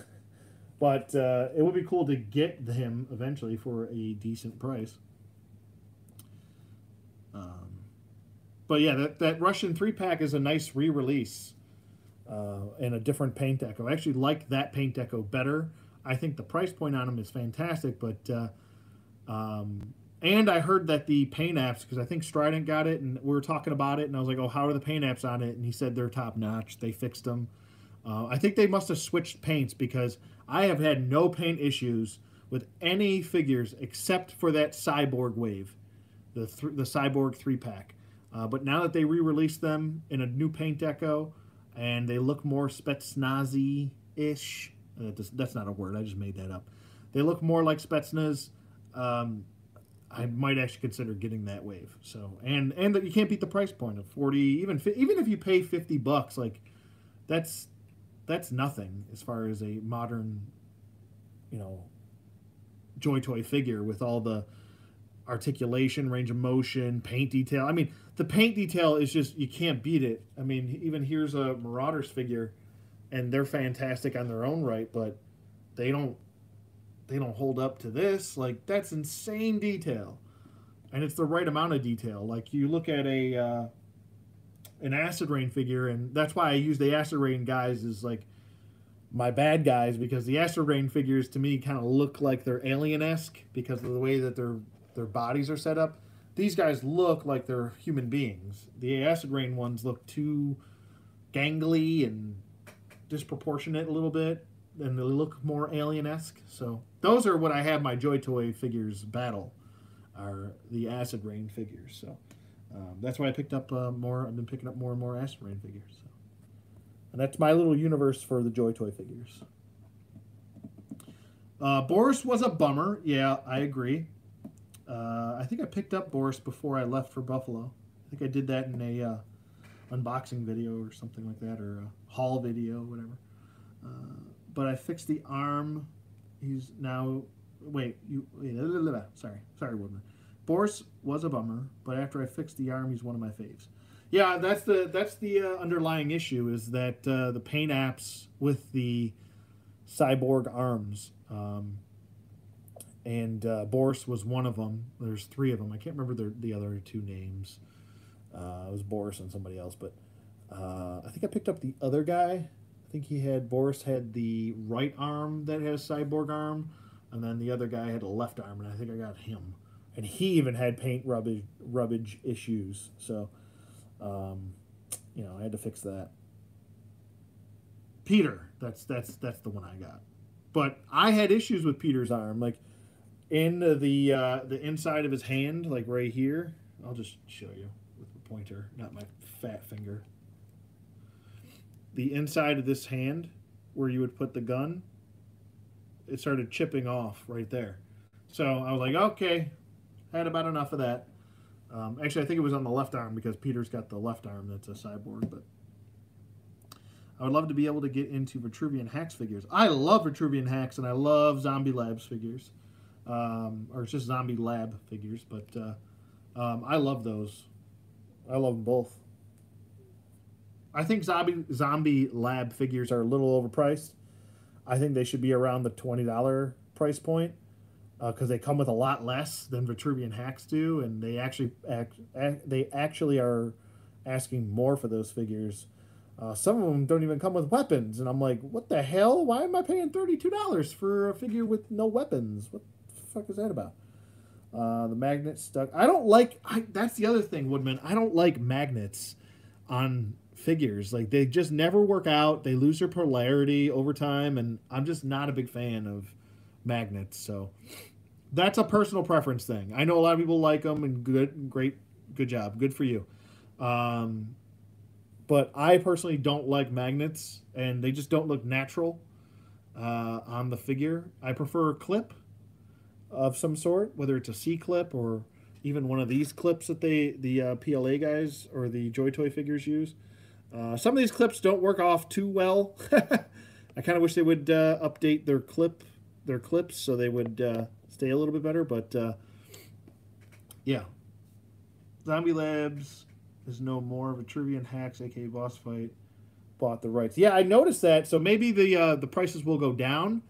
but uh, it would be cool to get him eventually for a decent price. Um, but yeah, that, that Russian three pack is a nice re-release uh, and a different paint deco. I actually like that paint deco better. I think the price point on them is fantastic, but uh, um, And I heard that the paint apps, because I think Strydent got it, and we were talking about it, and I was like, "Oh, how are the paint apps on it?" And he said they're top notch. They fixed them. Uh, I think they must have switched paints because I have had no paint issues with any figures except for that Cyborg wave, the th- the Cyborg three pack. Uh, but now that they re-released them in a new paint deco, and they look more Spetsnazy ish. Uh, that's not a word. I just made that up. They look more like Spetsnaz. Um, I might actually consider getting that wave. So and and that you can't beat the price point of forty. Even even if you pay fifty bucks, like that's that's nothing as far as a modern, you know, Joy Toy figure with all the articulation, range of motion, paint detail. I mean, the paint detail is just you can't beat it. I mean, even here's a Marauders figure, and they're fantastic on their own right, but they don't they don't hold up to this. Like that's insane detail, and it's the right amount of detail. Like you look at a uh, an acid rain figure, and that's why I use the acid rain guys as like my bad guys because the acid rain figures to me kind of look like they're alien esque because of the way that their their bodies are set up. These guys look like they're human beings. The acid rain ones look too gangly and disproportionate a little bit, and they look more alien esque. So those are what I have my Joy Toy figures battle, are the acid rain figures. So um, that's why I picked up uh, more. I've been picking up more and more acid rain figures. So. And that's my little universe for the Joy Toy figures. Uh, Boris was a bummer. Yeah, I agree. Uh, I think I picked up Boris before I left for Buffalo. I think I did that in a uh, unboxing video or something like that, or a haul video, whatever. Uh, but I fixed the arm. He's now. Wait, you. Sorry, sorry, Woodman. Boris was a bummer, but after I fixed the arm, he's one of my faves. Yeah, that's the that's the uh, underlying issue is that uh, the paint apps with the cyborg arms. Um, and uh, Boris was one of them. There's three of them. I can't remember the, the other two names. Uh, it was Boris and somebody else, but uh, I think I picked up the other guy. I think he had Boris had the right arm that has cyborg arm, and then the other guy had a left arm, and I think I got him. And he even had paint rubbage rubbage issues, so um, you know I had to fix that. Peter, that's that's that's the one I got, but I had issues with Peter's arm, like in the uh, the inside of his hand, like right here. I'll just show you with the pointer, not my fat finger. The inside of this hand, where you would put the gun, it started chipping off right there. So I was like, okay, had about enough of that. Um, actually, I think it was on the left arm because Peter's got the left arm that's a cyborg, but. I would love to be able to get into Vitruvian Hacks figures. I love Vitruvian Hacks and I love Zombie Labs figures um, or it's just zombie lab figures. But uh, um, I love those. I love them both. I think zombie zombie lab figures are a little overpriced. I think they should be around the twenty dollar price point because uh, they come with a lot less than Vitruvian hacks do, and they actually act, act, they actually are asking more for those figures. Uh, some of them don't even come with weapons, and I'm like, what the hell? Why am I paying thirty two dollars for a figure with no weapons? What the fuck is that about? Uh, the magnet stuck. I don't like. I, that's the other thing, Woodman. I don't like magnets on figures. Like they just never work out. They lose their polarity over time, and I'm just not a big fan of magnets. So that's a personal preference thing. I know a lot of people like them, and good, great, good job, good for you. Um, but I personally don't like magnets, and they just don't look natural uh, on the figure. I prefer a clip of some sort, whether it's a C clip or even one of these clips that they the uh, PLA guys or the Joy Toy figures use. Uh, some of these clips don't work off too well. [LAUGHS] I kind of wish they would uh, update their clip their clips so they would uh, stay a little bit better. But uh, yeah, Zombie Labs is no more. Vitruvian Hacks, aka Boss Fight, bought the rights. Yeah, I noticed that. So maybe the uh, the prices will go down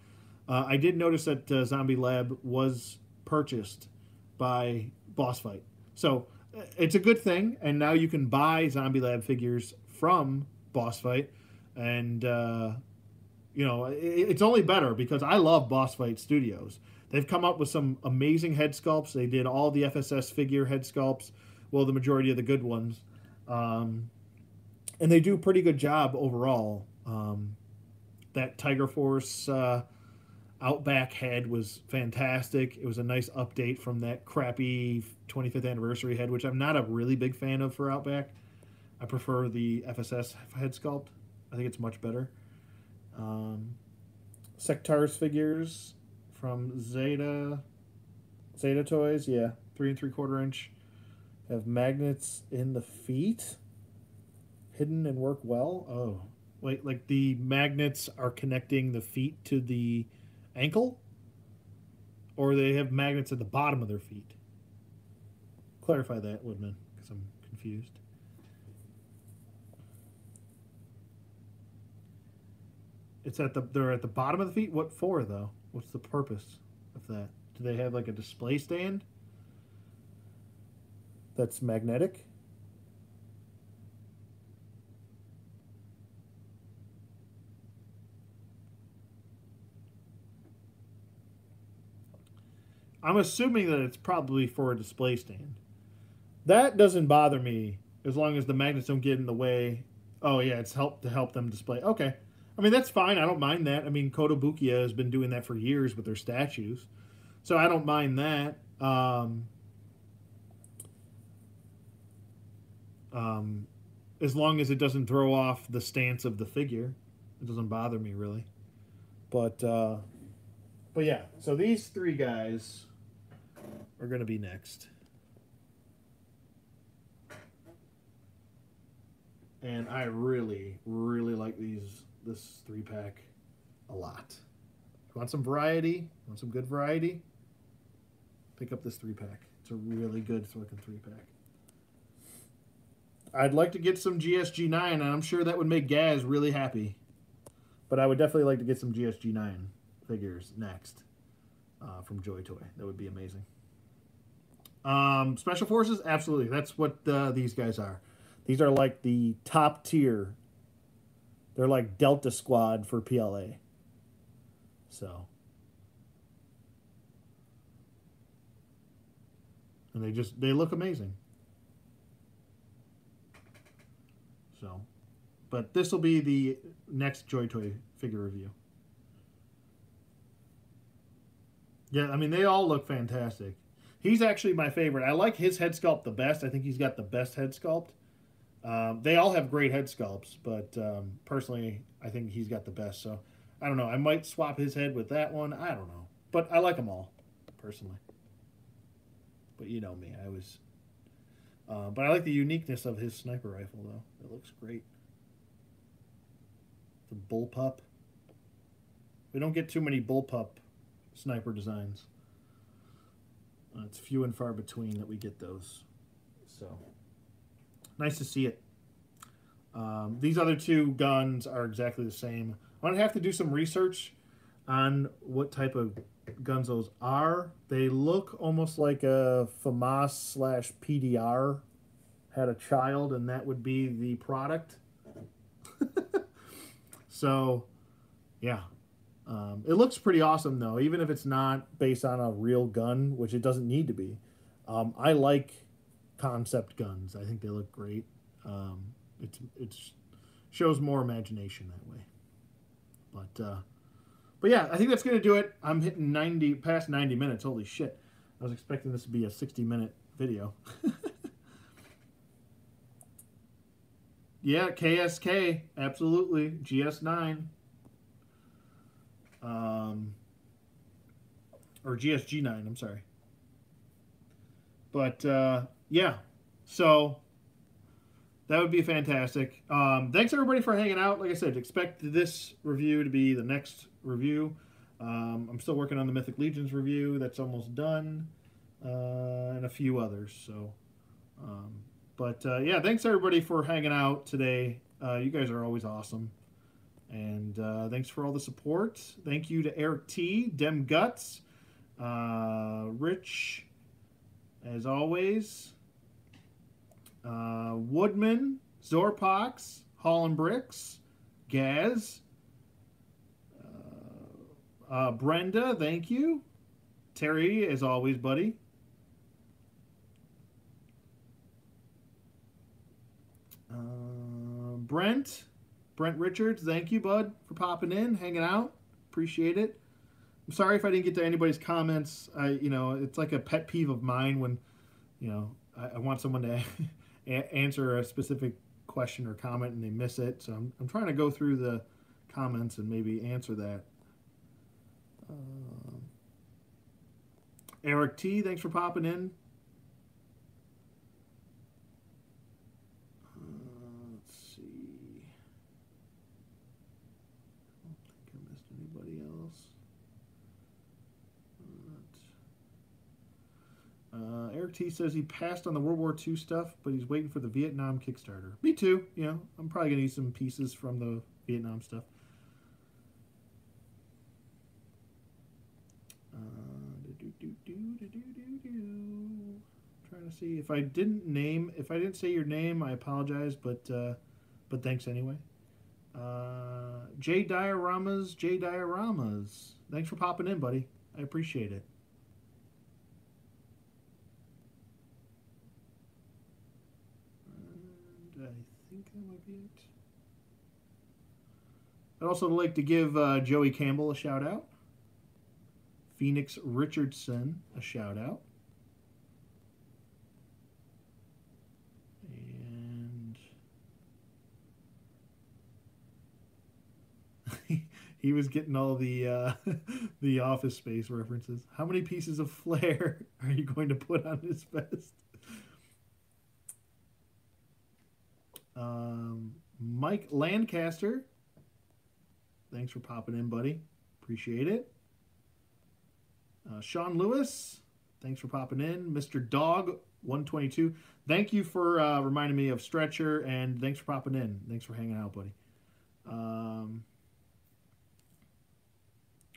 uh, I did notice that uh, Zombie Lab was purchased by Boss Fight, so uh, it's a good thing. And now you can buy Zombie Lab figures from Boss Fight, and uh, you know it, it's only better because I love Boss Fight Studios. they've come up with some amazing head sculpts. They did all the FSS figure head sculpts, well, the majority of the good ones, um, and they do a pretty good job overall. Um, that Tiger Force uh, Outback head was fantastic. It was a nice update from that crappy 25th anniversary head, which I'm not a really big fan of for Outback. I prefer the FSS head sculpt. I think it's much better. Um, Sectaurs figures from Zeta Zeta Toys, yeah, three and three quarter inch. Have magnets in the feet, hidden and work well. Oh, wait, like the magnets are connecting the feet to the ankle, or they have magnets at the bottom of their feet. Clarify that, Woodman, because I'm confused. It's at the they're at the bottom of the feet. What for though? What's the purpose of that? Do they have like a display stand? That's magnetic. I'm assuming that it's probably for a display stand. That doesn't bother me as long as the magnets don't get in the way. Oh yeah, it's help to help them display. Okay. I mean that's fine. I don't mind that. I mean Kotobukiya has been doing that for years with their statues. So I don't mind that. Um, um, as long as it doesn't throw off the stance of the figure, it doesn't bother me really. But uh, but yeah, so these three guys are going to be next. And I really, really like these this three pack a lot. You Want some variety? Want some good variety? Pick up this three pack. It's a really good looking three pack. I'd like to get some GSG nine, and I'm sure that would make Gaz really happy. But I would definitely like to get some GSG nine figures next uh, from Joy Toy. That would be amazing. Um, Special Forces, absolutely. That's what uh, these guys are. These are like the top tier. They're like Delta Squad for PLA. So. And they just they look amazing. So, but this will be the next Joy Toy figure review. Yeah, I mean they all look fantastic. He's actually my favorite. I like his head sculpt the best. I think he's got the best head sculpt. Um, they all have great head sculpts, but um, personally, I think he's got the best. So I don't know. I might swap his head with that one. I don't know, but I like them all personally. But you know me, I was. Uh, but I like the uniqueness of his sniper rifle, though. It looks great. The bullpup. We don't get too many bullpup sniper designs. Uh, it's few and far between that we get those. So nice to see it. Um, these other two guns are exactly the same. I'm gonna have to do some research on what type of guns those are. They look almost like a FAMAS slash PDR had a child, and that would be the product. [LAUGHS] so, yeah, um, it looks pretty awesome though, even if it's not based on a real gun, which it doesn't need to be. Um, I like concept guns. I think they look great. Um, it's it's shows more imagination that way. But uh, but yeah, I think that's gonna do it. I'm hitting ninety past ninety minutes. Holy shit! I was expecting this to be a sixty minute video. [LAUGHS] yeah, KSK, absolutely. GS9 um, or GSG9. I'm sorry. But uh, yeah, so that would be fantastic. Um, thanks everybody for hanging out. Like I said, expect this review to be the next review. Um, I'm still working on the Mythic Legions review. That's almost done, uh, and a few others. So, um, but uh, yeah, thanks everybody for hanging out today. Uh, you guys are always awesome. And uh, thanks for all the support. Thank you to Eric T, Dem Guts, uh, Rich, as always, uh, Woodman, Zorpox, Holland Bricks, Gaz, uh, uh, Brenda, thank you. Terry, as always, buddy. Uh, Brent, Brent Richards, thank you, bud, for popping in, hanging out. Appreciate it. I'm sorry if I didn't get to anybody's comments. I, you know, it's like a pet peeve of mine when, you know, I, I want someone to a- answer a specific question or comment and they miss it. So I'm, I'm trying to go through the comments and maybe answer that. Um, Eric T, thanks for popping in. Uh, let's see. I don't think I missed anybody else. But, uh, Eric T says he passed on the World War II stuff, but he's waiting for the Vietnam Kickstarter. Me too. You know, I'm probably gonna need some pieces from the Vietnam stuff. Trying to see if I didn't name, if I didn't say your name, I apologize, but uh, but thanks anyway. Uh, J Dioramas, J Dioramas, thanks for popping in, buddy. I appreciate it. And I I'd also like to give uh, Joey Campbell a shout out. Phoenix Richardson a shout out. And [LAUGHS] he was getting all the uh, [LAUGHS] the office space references. How many pieces of [LAUGHS] flair are you going to put on his vest? Um, Mike Lancaster, thanks for popping in, buddy. Appreciate it. Uh, Sean Lewis, thanks for popping in. Mr. Dog 122, thank you for uh, reminding me of Stretcher, and thanks for popping in. Thanks for hanging out, buddy. Um,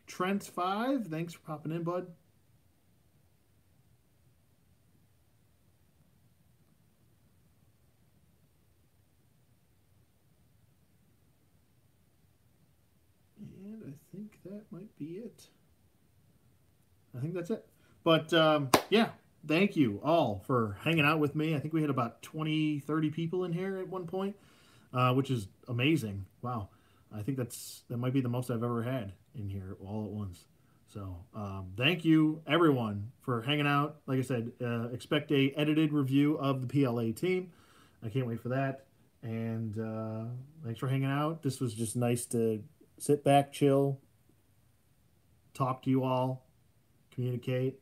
Trent Five, thanks for popping in, bud. And I think that might be it. I think that's it. But um, yeah, thank you all for hanging out with me. I think we had about 20, 30 people in here at one point, uh, which is amazing. Wow. I think that's that might be the most I've ever had in here all at once. So um, thank you everyone for hanging out. Like I said, uh, expect a edited review of the PLA team. I can't wait for that. And uh, thanks for hanging out. This was just nice to sit back, chill, talk to you all, communicate,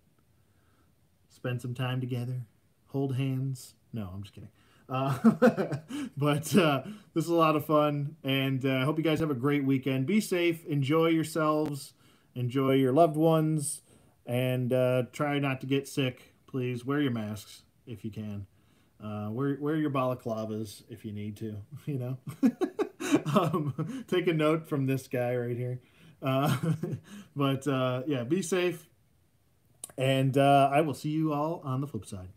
spend some time together, hold hands. No, I'm just kidding. Uh, [LAUGHS] but uh, this is a lot of fun, and I uh, hope you guys have a great weekend. Be safe, enjoy yourselves, enjoy your loved ones, and uh, try not to get sick. Please wear your masks if you can. Uh, wear wear your balaclavas if you need to. [LAUGHS] You know, [LAUGHS] um, take a note from this guy right here. Uh, [LAUGHS] but yeah, be safe, and I will see you all on the flip side.